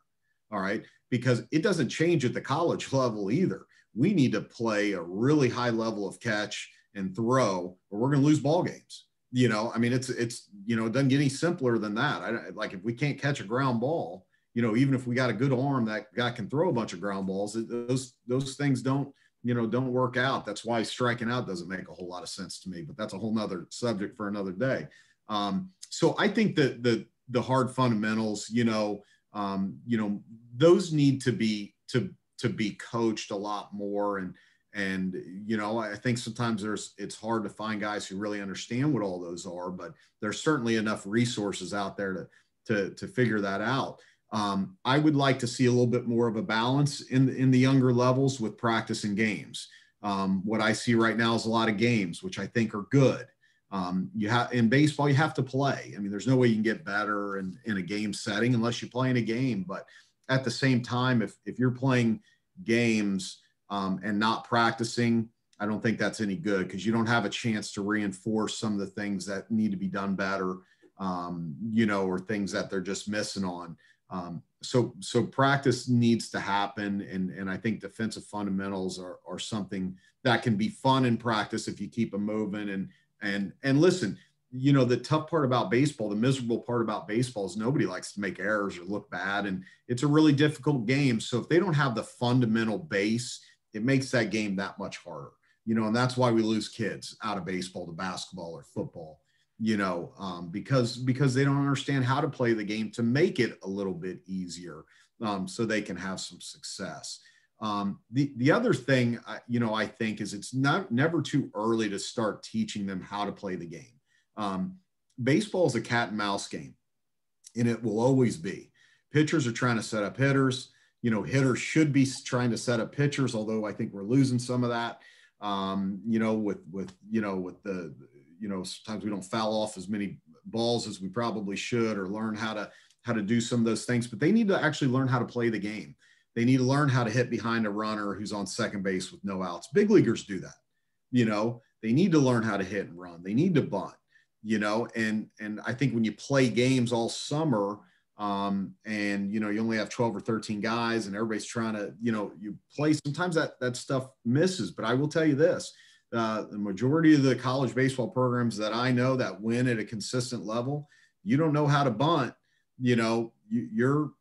All right. Because it doesn't change at the college level either. We need to play a really high level of catch and throw, or we're going to lose ball games. You know, I mean, it's, it's, you know, it doesn't get any simpler than that. I like if we can't catch a ground ball, you know, even if we got a good arm that guy can throw a bunch of ground balls, those, those things don't, you know, don't work out. That's why striking out doesn't make a whole lot of sense to me, but that's a whole nother subject for another day. Um, so I think that the the hard fundamentals, you know, um, you know, those need to be to to be coached a lot more and and you know i think sometimes there's it's hard to find guys who really understand what all those are but there's certainly enough resources out there to to, to figure that out um, i would like to see a little bit more of a balance in in the younger levels with practice and games um, what i see right now is a lot of games which i think are good um, you have in baseball, you have to play. I mean, there's no way you can get better in, in a game setting unless you play in a game. But at the same time, if if you're playing games um, and not practicing, I don't think that's any good because you don't have a chance to reinforce some of the things that need to be done better, um, you know, or things that they're just missing on. Um, so so practice needs to happen, and and I think defensive fundamentals are are something that can be fun in practice if you keep them moving and and and listen, you know, the tough part about baseball, the miserable part about baseball is nobody likes to make errors or look bad. And it's a really difficult game. So if they don't have the fundamental base, it makes that game that much harder. You know, and that's why we lose kids out of baseball to basketball or football, you know, um, because because they don't understand how to play the game to make it a little bit easier um, so they can have some success. Um, the, the other thing, you know, I think is it's not never too early to start teaching them how to play the game. Um, baseball is a cat and mouse game, and it will always be. Pitchers are trying to set up hitters. You know, hitters should be trying to set up pitchers, although I think we're losing some of that. Um, you know, with with you know with the you know sometimes we don't foul off as many balls as we probably should, or learn how to how to do some of those things. But they need to actually learn how to play the game. They need to learn how to hit behind a runner who's on second base with no outs. Big leaguers do that. You know, they need to learn how to hit and run. They need to bunt. You know, and and I think when you play games all summer, um, and you know you only have 12 or 13 guys, and everybody's trying to, you know, you play. Sometimes that that stuff misses. But I will tell you this: uh, the majority of the college baseball programs that I know that win at a consistent level, you don't know how to bunt. You know, you, you're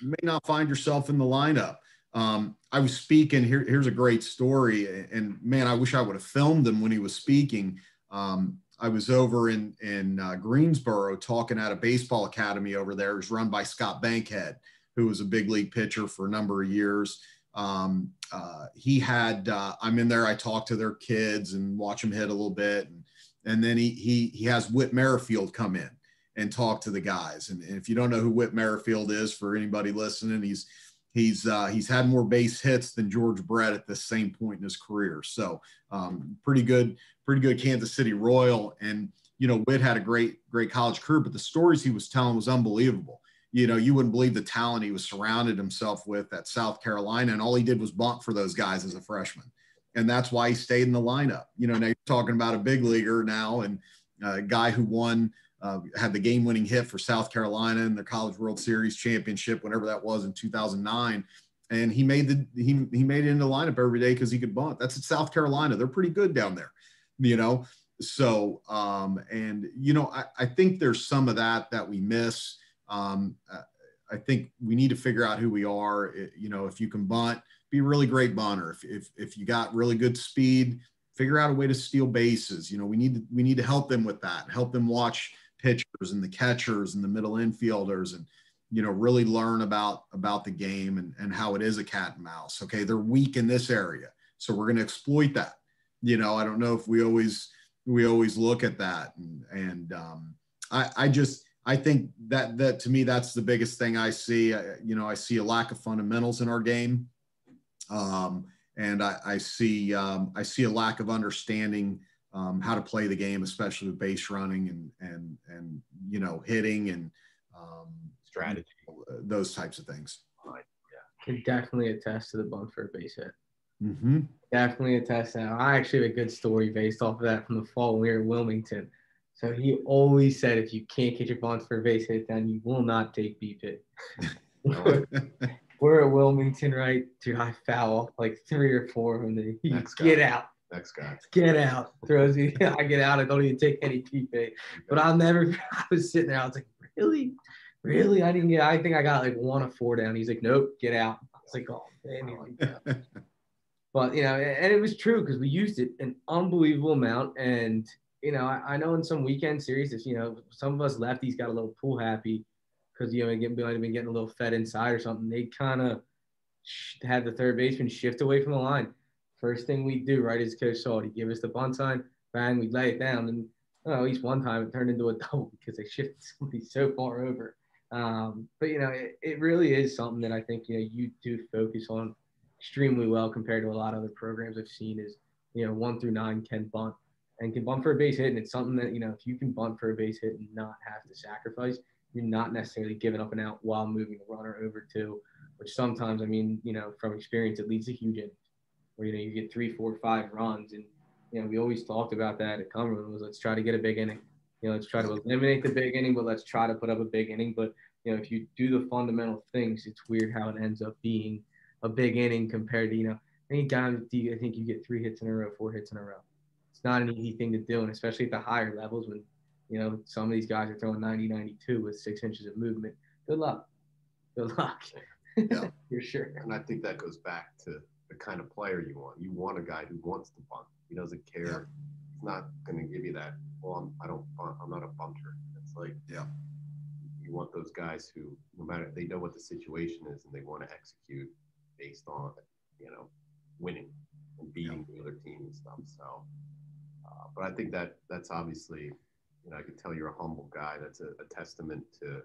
you may not find yourself in the lineup. Um, I was speaking here. Here's a great story, and man, I wish I would have filmed him when he was speaking. Um, I was over in in uh, Greensboro talking at a baseball academy over there. It was run by Scott Bankhead, who was a big league pitcher for a number of years. Um, uh, he had uh, I'm in there. I talk to their kids and watch them hit a little bit, and and then he he he has Whit Merrifield come in, and talk to the guys. And, and if you don't know who Whit Merrifield is, for anybody listening, he's he's uh, he's had more base hits than George Brett at the same point in his career. So um, pretty good, pretty good Kansas City Royal. And you know, Whit had a great great college career, but the stories he was telling was unbelievable. You know, you wouldn't believe the talent he was surrounded himself with at South Carolina, and all he did was bunt for those guys as a freshman. And that's why he stayed in the lineup. You know, now you're talking about a big leaguer now and a guy who won uh, had the game winning hit for South Carolina in the College World Series championship, whenever that was in 2009. And he made the he, he made it into lineup every day because he could bunt. That's at South Carolina. They're pretty good down there, you know. So um, and you know I, I think there's some of that that we miss. Um, uh, I think we need to figure out who we are. It, you know, if you can bunt, be a really great bunter. If, if, if you got really good speed, figure out a way to steal bases. You know, we need to, we need to help them with that. Help them watch pitchers and the catchers and the middle infielders and you know really learn about about the game and, and how it is a cat and mouse. Okay they're weak in this area so we're going to exploit that. You know i don't know if we always we always look at that and and um, I, I just I think that that to me that's the biggest thing I see. I, you know, I see a lack of fundamentals in our game, um, and I, I see um, I see a lack of understanding um, how to play the game, especially with base running and and and you know hitting and um,
strategy,
those types of things.
Yeah, can definitely attest to the bunt for a base hit.
Mm-hmm.
Definitely attest to that. I actually have a good story based off of that from the fall when we were in Wilmington. So he always said, if you can't get your bunts for a base hit, then you will not take beep it. we're at Wilmington, right? Dude, I foul like three or four of them. He get out.
Next guy.
Get out. Throws me. I get out. I don't even take any BP. But I'll never. I was sitting there. I was like, really, really? I didn't get. I think I got like one of four down. He's like, nope, get out. I was like, oh man. but you know, and it was true because we used it an unbelievable amount. And you know, I, I, know in some weekend series, if you know, some of us lefties got a little pull happy because you know, we might have been getting a little fed inside or something. They kind of had the third baseman shift away from the line. First thing we do, right, is Coach Saw, he give us the bunt sign, bang, we lay it down, and at least one time it turned into a double because they shifted somebody so far over. Um, but you know, it, it really is something that I think you know you do focus on extremely well compared to a lot of other programs I've seen. Is you know one through nine can bunt and can bunt for a base hit, and it's something that you know if you can bunt for a base hit and not have to sacrifice, you're not necessarily giving up and out while moving a runner over to, which sometimes I mean you know from experience it leads to huge innings where you know you get three, four, five runs, and you know we always talked about that at Cumberland was let's try to get a big inning. You know, let's try to eliminate the big inning, but let's try to put up a big inning. But you know, if you do the fundamental things, it's weird how it ends up being a big inning compared to you know any guy. I think you get three hits in a row, four hits in a row. It's not an easy thing to do, and especially at the higher levels when you know some of these guys are throwing 90, 92 with six inches of movement. Good luck. Good luck. Yeah, for sure.
And I think that goes back to the kind of player you want. You want a guy who wants to bunt. He doesn't care. Yeah. He's not going to give you that. Well, I'm, I don't bunt. I'm not a bunter. It's like
yeah.
You want those guys who, no matter they know what the situation is and they want to execute based on, you know, winning and beating yeah. the other team and stuff. So, uh, but I think that that's obviously, you know, I can tell you're a humble guy. That's a, a testament to,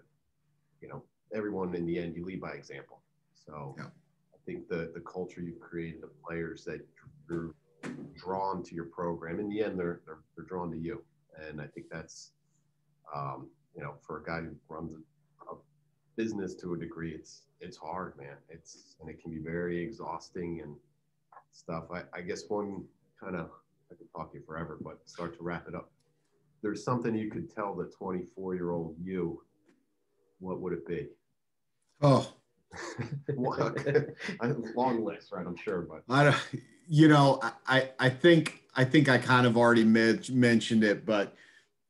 you know, everyone in the end. You lead by example. So. Yeah think the the culture you've created, the players that you're drawn to your program, in the end, they're they're, they're drawn to you, and I think that's um, you know for a guy who runs a, a business to a degree, it's it's hard, man. It's and it can be very exhausting and stuff. I, I guess one kind of I could talk to you forever, but start to wrap it up. There's something you could tell the 24 year old you. What would it be?
Oh,
long list, right? I'm sure, but
I, you know, I, I think, I think I kind of already mentioned it, but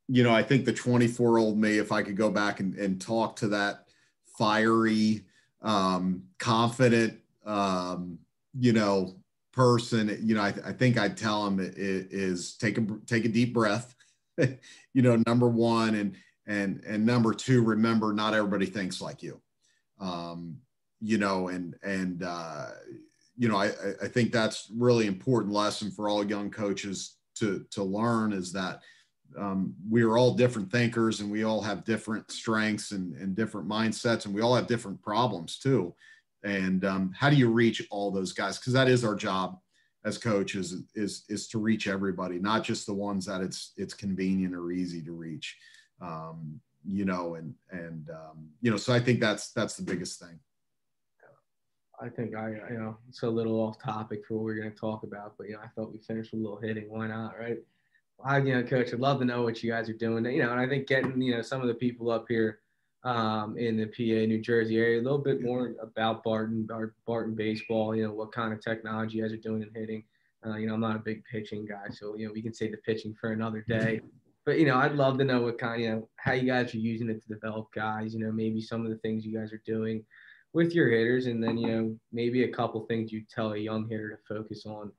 you know, I think the 24 old me, if I could go back and, and talk to that fiery, um, confident, um, you know, person, you know, I, I think I'd tell him it, it is take a, take a deep breath, you know, number one, and, and, and number two, remember not everybody thinks like you. Um, you know, and and uh, you know, I, I think that's really important lesson for all young coaches to to learn is that um, we are all different thinkers and we all have different strengths and, and different mindsets and we all have different problems too. And um, how do you reach all those guys? Because that is our job as coaches is is to reach everybody, not just the ones that it's it's convenient or easy to reach. Um, you know, and and um, you know, so I think that's that's the biggest thing.
I think I, you know, it's a little off topic for what we're going to talk about, but you know, I thought we finished with a little hitting. Why not, right? I, you know, coach, I'd love to know what you guys are doing. You know, and I think getting, you know, some of the people up here um, in the PA, New Jersey area, a little bit more about Barton, Barton baseball. You know, what kind of technology you guys are doing in hitting. Uh, you know, I'm not a big pitching guy, so you know, we can save the pitching for another day. but you know, I'd love to know what kind, you know, how you guys are using it to develop guys. You know, maybe some of the things you guys are doing with your hitters, and then you know, maybe a couple things you tell a young hitter to focus on.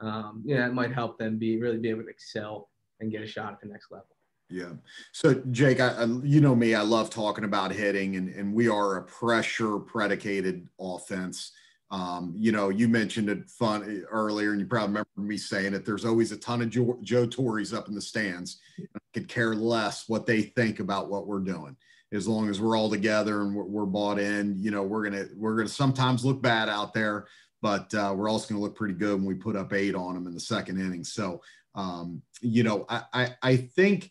Um, you know, that might help them be really be able to excel and get a shot at the next level.
Yeah. So Jake, I, I, you know me, I love talking about hitting, and and we are a pressure predicated offense. Um, you know, you mentioned it fun earlier, and you probably remember me saying it. There's always a ton of Joe, Joe Torres up in the stands. I could care less what they think about what we're doing, as long as we're all together and we're, we're bought in. You know, we're gonna we're gonna sometimes look bad out there, but uh, we're also gonna look pretty good when we put up eight on them in the second inning. So, um, you know, I, I I think.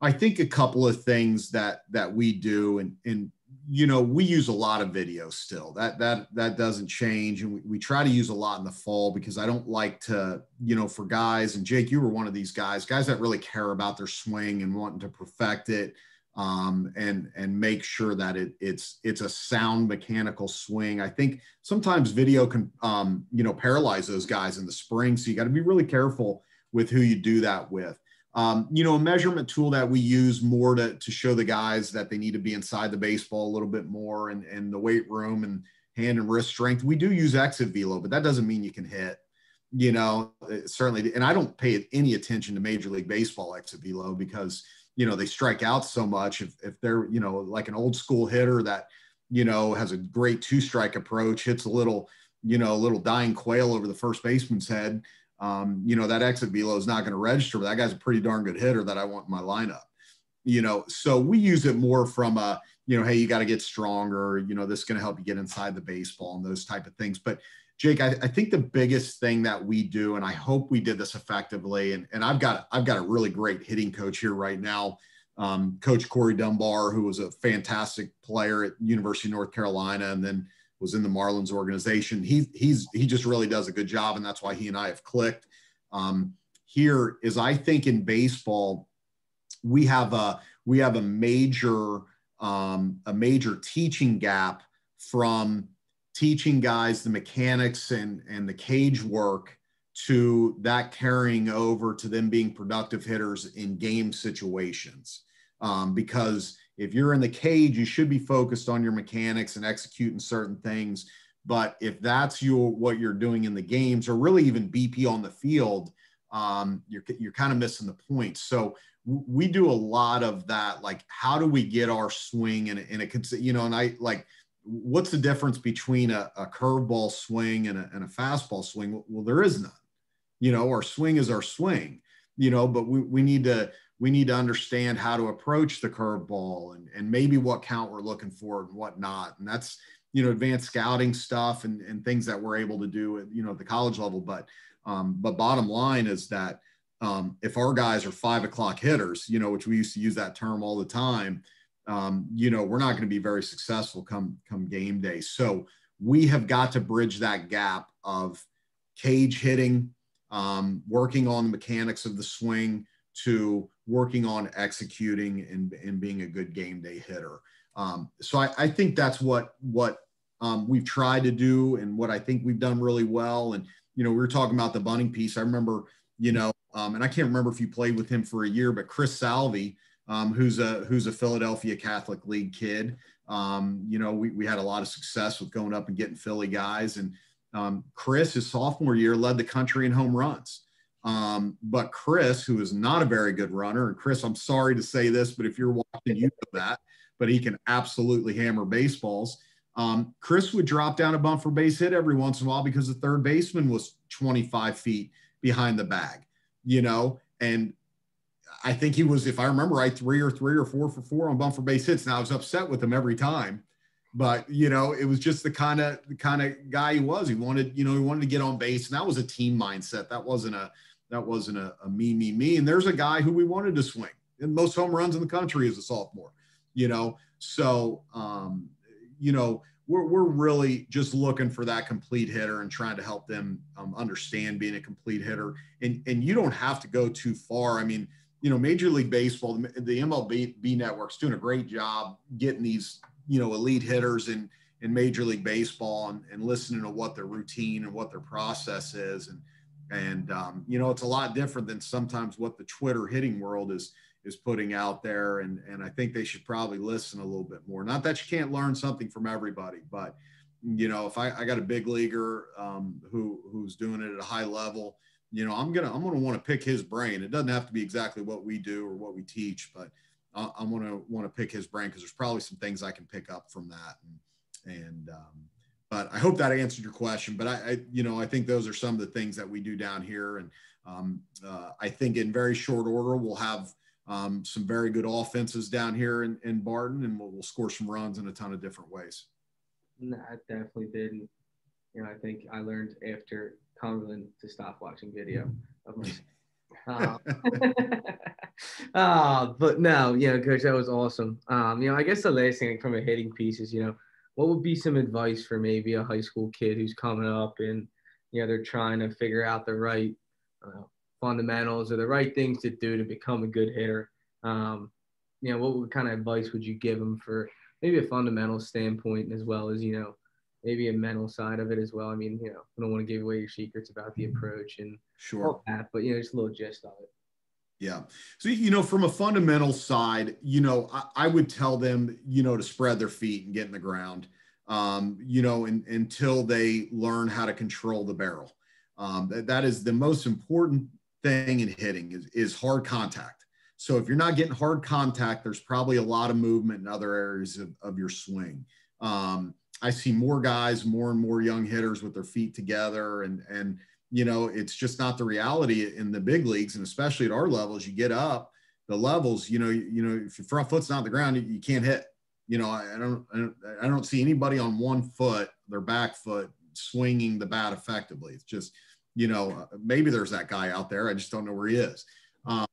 I think a couple of things that that we do, and and you know we use a lot of video still that that that doesn't change and we, we try to use a lot in the fall because i don't like to you know for guys and jake you were one of these guys guys that really care about their swing and wanting to perfect it um, and and make sure that it it's it's a sound mechanical swing i think sometimes video can um, you know paralyze those guys in the spring so you got to be really careful with who you do that with um, you know, a measurement tool that we use more to, to show the guys that they need to be inside the baseball a little bit more and, and the weight room and hand and wrist strength. We do use exit velo, but that doesn't mean you can hit, you know, certainly. And I don't pay any attention to Major League Baseball exit velo because, you know, they strike out so much. If, if they're, you know, like an old school hitter that, you know, has a great two strike approach, hits a little, you know, a little dying quail over the first baseman's head um, you know, that exit velo is not going to register, but that guy's a pretty darn good hitter that I want in my lineup. You know, so we use it more from a, you know, hey, you got to get stronger. You know, this is going to help you get inside the baseball and those type of things. But Jake, I, I, think the biggest thing that we do, and I hope we did this effectively, and, and I've got I've got a really great hitting coach here right now, um, Coach Corey Dunbar, who was a fantastic player at University of North Carolina, and then was in the Marlins organization. He he's he just really does a good job, and that's why he and I have clicked. Um, here is I think in baseball, we have a we have a major um, a major teaching gap from teaching guys the mechanics and and the cage work to that carrying over to them being productive hitters in game situations um, because if you're in the cage, you should be focused on your mechanics and executing certain things. But if that's your what you're doing in the games, or really even BP on the field, um, you're you're kind of missing the point. So we do a lot of that. Like, how do we get our swing and and it you know, and I like what's the difference between a, a curveball swing and a, and a fastball swing? Well, there is none. You know, our swing is our swing. You know, but we we need to we need to understand how to approach the curveball and, and maybe what count we're looking for and what not. And that's, you know, advanced scouting stuff and, and things that we're able to do at, you know, at the college level. But, um, but bottom line is that um, if our guys are five o'clock hitters, you know, which we used to use that term all the time, um, you know, we're not going to be very successful come, come game day. So we have got to bridge that gap of cage hitting, um, working on the mechanics of the swing, to working on executing and, and being a good game day hitter. Um, so I, I, think that's what what um, we've tried to do and what I think we've done really well. And you know, we were talking about the bunting piece. I remember, you know, um, and I can't remember if you played with him for a year, but Chris Salvi, um, who's a who's a Philadelphia Catholic League kid. Um, you know, we, we had a lot of success with going up and getting Philly guys. And um, Chris, his sophomore year, led the country in home runs. Um, but Chris, who is not a very good runner, and Chris, I'm sorry to say this, but if you're watching, you know that, but he can absolutely hammer baseballs. Um, Chris would drop down a bunt for base hit every once in a while because the third baseman was 25 feet behind the bag, you know, and I think he was, if I remember right, three or three or four for four on bunt for base hits. Now I was upset with him every time, but you know, it was just the kind of the kind of guy he was. He wanted, you know, he wanted to get on base, and that was a team mindset. That wasn't a that wasn't a, a me, me, me. And there's a guy who we wanted to swing. And most home runs in the country as a sophomore, you know. So, um, you know, we're, we're really just looking for that complete hitter and trying to help them um, understand being a complete hitter. And, and you don't have to go too far. I mean, you know, Major League Baseball, the, MLB network's doing a great job getting these, you know, elite hitters in, in Major League Baseball and, and listening to what their routine and what their process is. And, And um, you know, it's a lot different than sometimes what the Twitter hitting world is is putting out there. And and I think they should probably listen a little bit more. Not that you can't learn something from everybody, but you know, if I, I got a big leaguer um, who who's doing it at a high level, you know, I'm gonna I'm gonna want to pick his brain. It doesn't have to be exactly what we do or what we teach, but I, I'm gonna want to pick his brain because there's probably some things I can pick up from that. And and um, but I hope that answered your question. But I, I, you know, I think those are some of the things that we do down here, and um, uh, I think in very short order we'll have um, some very good offenses down here in, in Barton, and we'll, we'll score some runs in a ton of different ways.
No, I definitely did. not you know, I think I learned after Cumberland to stop watching video of myself. uh, uh, but no, you know, coach, that was awesome. Um, you know, I guess the last thing from a hitting piece is, you know, what would be some advice for maybe a high school kid who's coming up and, you know, they're trying to figure out the right uh, fundamentals or the right things to do to become a good hitter? Um, you know, what kind of advice would you give them for maybe a fundamental standpoint as well as, you know, maybe a mental side of it as well. I mean, you know, I don't want to give away your secrets about the approach and
sure
all that, but you know, just a little gist of it.
Yeah. So, you know, from a fundamental side, you know, I, I, would tell them, you know, to spread their feet and get in the ground, um, you know, in, until they learn how to control the barrel. Um, that, that is the most important thing in hitting is, is hard contact. So if you're not getting hard contact, there's probably a lot of movement in other areas of, of your swing. Um, I see more guys, more and more young hitters with their feet together, and and you know it's just not the reality in the big leagues, and especially at our levels. You get up the levels, you know, you, you know, if your front foot's not on the ground, you, you can't hit. You know, I, I, don't, I don't, I don't see anybody on one foot, their back foot, swinging the bat effectively. It's just, you know, uh, maybe there's that guy out there. I just don't know where he is. Um,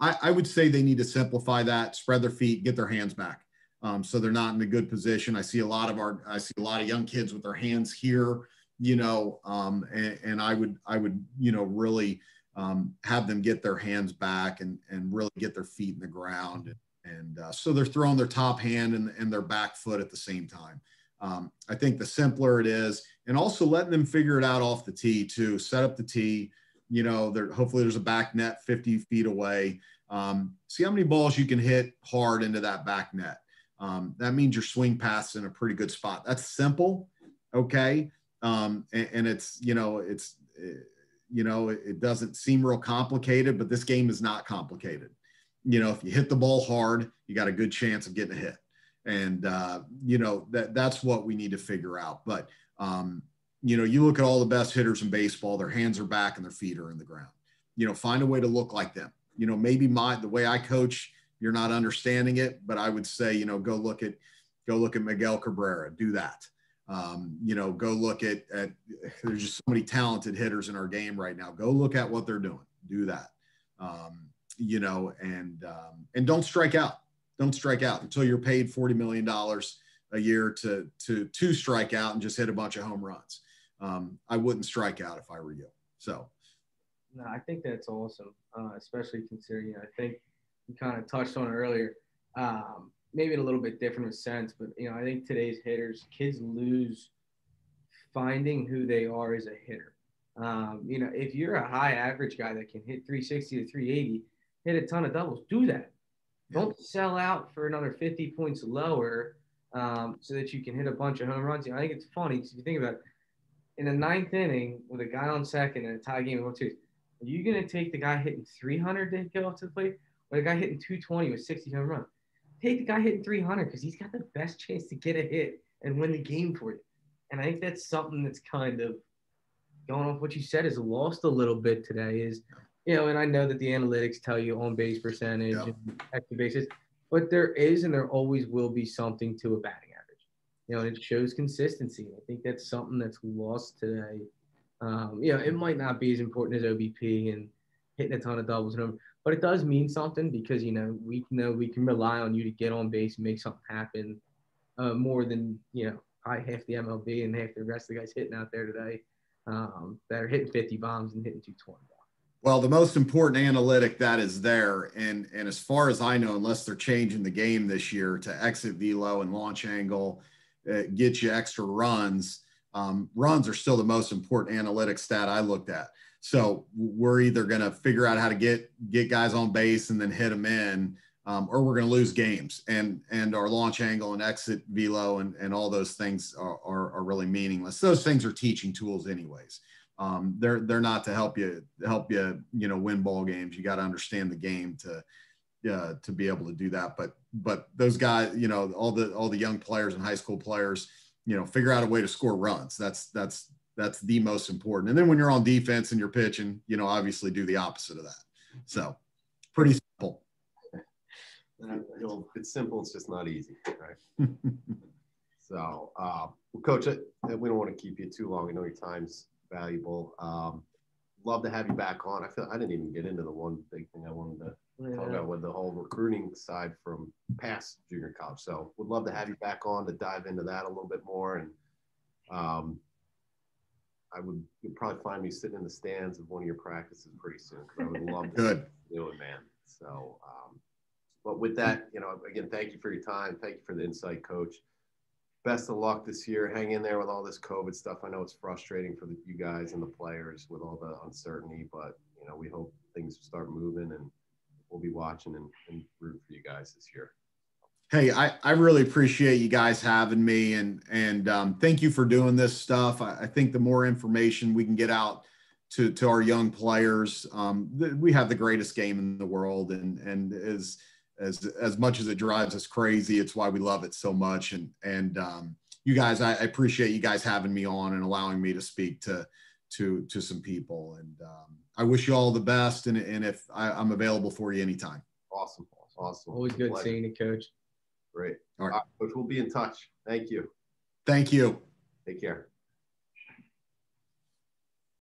I, I would say they need to simplify that, spread their feet, get their hands back. Um, so they're not in a good position. I see a lot of our, I see a lot of young kids with their hands here, you know, um, and, and, I would, I would, you know, really um, have them get their hands back and, and really get their feet in the ground. And, and uh, so they're throwing their top hand and, and their back foot at the same time. Um, I think the simpler it is, and also letting them figure it out off the tee too. Set up the tee, you know, there, hopefully there's a back net 50 feet away. Um, see how many balls you can hit hard into that back net um, that means your swing path's in a pretty good spot. That's simple, okay, um, and, and, it's you know it's you know it, it doesn't seem real complicated, but this game is not complicated. You know, if you hit the ball hard, you got a good chance of getting a hit, and uh, you know that that's what we need to figure out. But um, you know, you look at all the best hitters in baseball; their hands are back and their feet are in the ground. You know, find a way to look like them. You know, maybe my the way I coach you're not understanding it. But I would say, you know, go look at go look at Miguel Cabrera. Do that. Um, you know, go look at, at there's just so many talented hitters in our game right now. Go look at what they're doing. Do that. Um, you know, and um, and don't strike out. Don't strike out until you're paid forty million dollars a year to to to strike out and just hit a bunch of home runs. Um, I wouldn't strike out if I were you. So.
No, I think that's awesome, uh, especially considering I think you kind of touched on it earlier. Um, maybe in a little bit different sense, but you know, I think today's hitters, kids lose finding who they are as a hitter. Um, you know, if you're a high average guy that can hit 360 to 380, hit a ton of doubles, do that. Don't sell out for another 50 points lower um, so that you can hit a bunch of home runs. You know, I think it's funny because if you think about it, in the ninth inning with a guy on second and a tie game of two, are you going to take the guy hitting 300 to go up to the plate? Or the guy hitting 220 with 60 home runs. Take the guy hitting 300 because he's got the best chance to get a hit and win the game for you. And I think that's something that's kind of going off what you said is lost a little bit today. Is you know, and I know that the analytics tell you on base percentage yep. and extra bases, but there is and there always will be something to a batting average. You know, and it shows consistency. I think that's something that's lost today. Um, you know, it might not be as important as OBP and hitting a ton of doubles and but it does mean something because you know we know we can rely on you to get on base and make something happen uh, more than you know probably half the MLB and half the rest of the guys hitting out there today um, that are hitting 50 bombs and hitting 220
Well, the most important analytic that is there, and and as far as I know, unless they're changing the game this year to exit velo and launch angle, uh, get you extra runs. um, runs are still the most important analytic stat I looked at. So we're either going to figure out how to get get guys on base and then hit them in, um, or we're going to lose games. And and our launch angle and exit velo and, and all those things are, are, are really meaningless. Those things are teaching tools, anyways. Um, they're they're not to help you help you you know win ball games. You got to understand the game to uh, to be able to do that. But but those guys, you know, all the all the young players and high school players, you know, figure out a way to score runs. That's that's that's the most important. And then when you're on defense and you're pitching, you know, obviously do the opposite of that. So pretty simple.
It's simple. It's just not easy, right? so, uh, well, Coach, we don't want to keep you too long. I know your time's valuable. Um, love to have you back on. I feel I didn't even get into the one big thing I wanted to yeah. talk about with the whole recruiting side from past junior college. So would love to have you back on to dive into that a little bit more. And um, I would you'd probably find me sitting in the stands of one of your practices pretty soon because I would love to
Good.
do it, man. So, um, but with that, you know, again, thank you for your time. Thank you for the insight, Coach best of luck this year. Hang in there with all this COVID stuff. I know it's frustrating for the, you guys and the players with all the uncertainty, but you know we hope things start moving, and we'll be watching and, and root for you guys this year.
Hey, I, I really appreciate you guys having me, and and um, thank you for doing this stuff. I, I, think the more information we can get out to to our young players, um, th- we have the greatest game in the world, and and as as as much as it drives us crazy it's why we love it so much. And and um, you guys I, I, appreciate you guys having me on and allowing me to speak to to to some people. And um, i wish you all the best. And, and if I, am available for you anytime.
Awesome. Awesome.
Always good Pleasure. seeing you coach
great. All right. all right coach we'll be in touch. Thank you.
Thank you.
Take care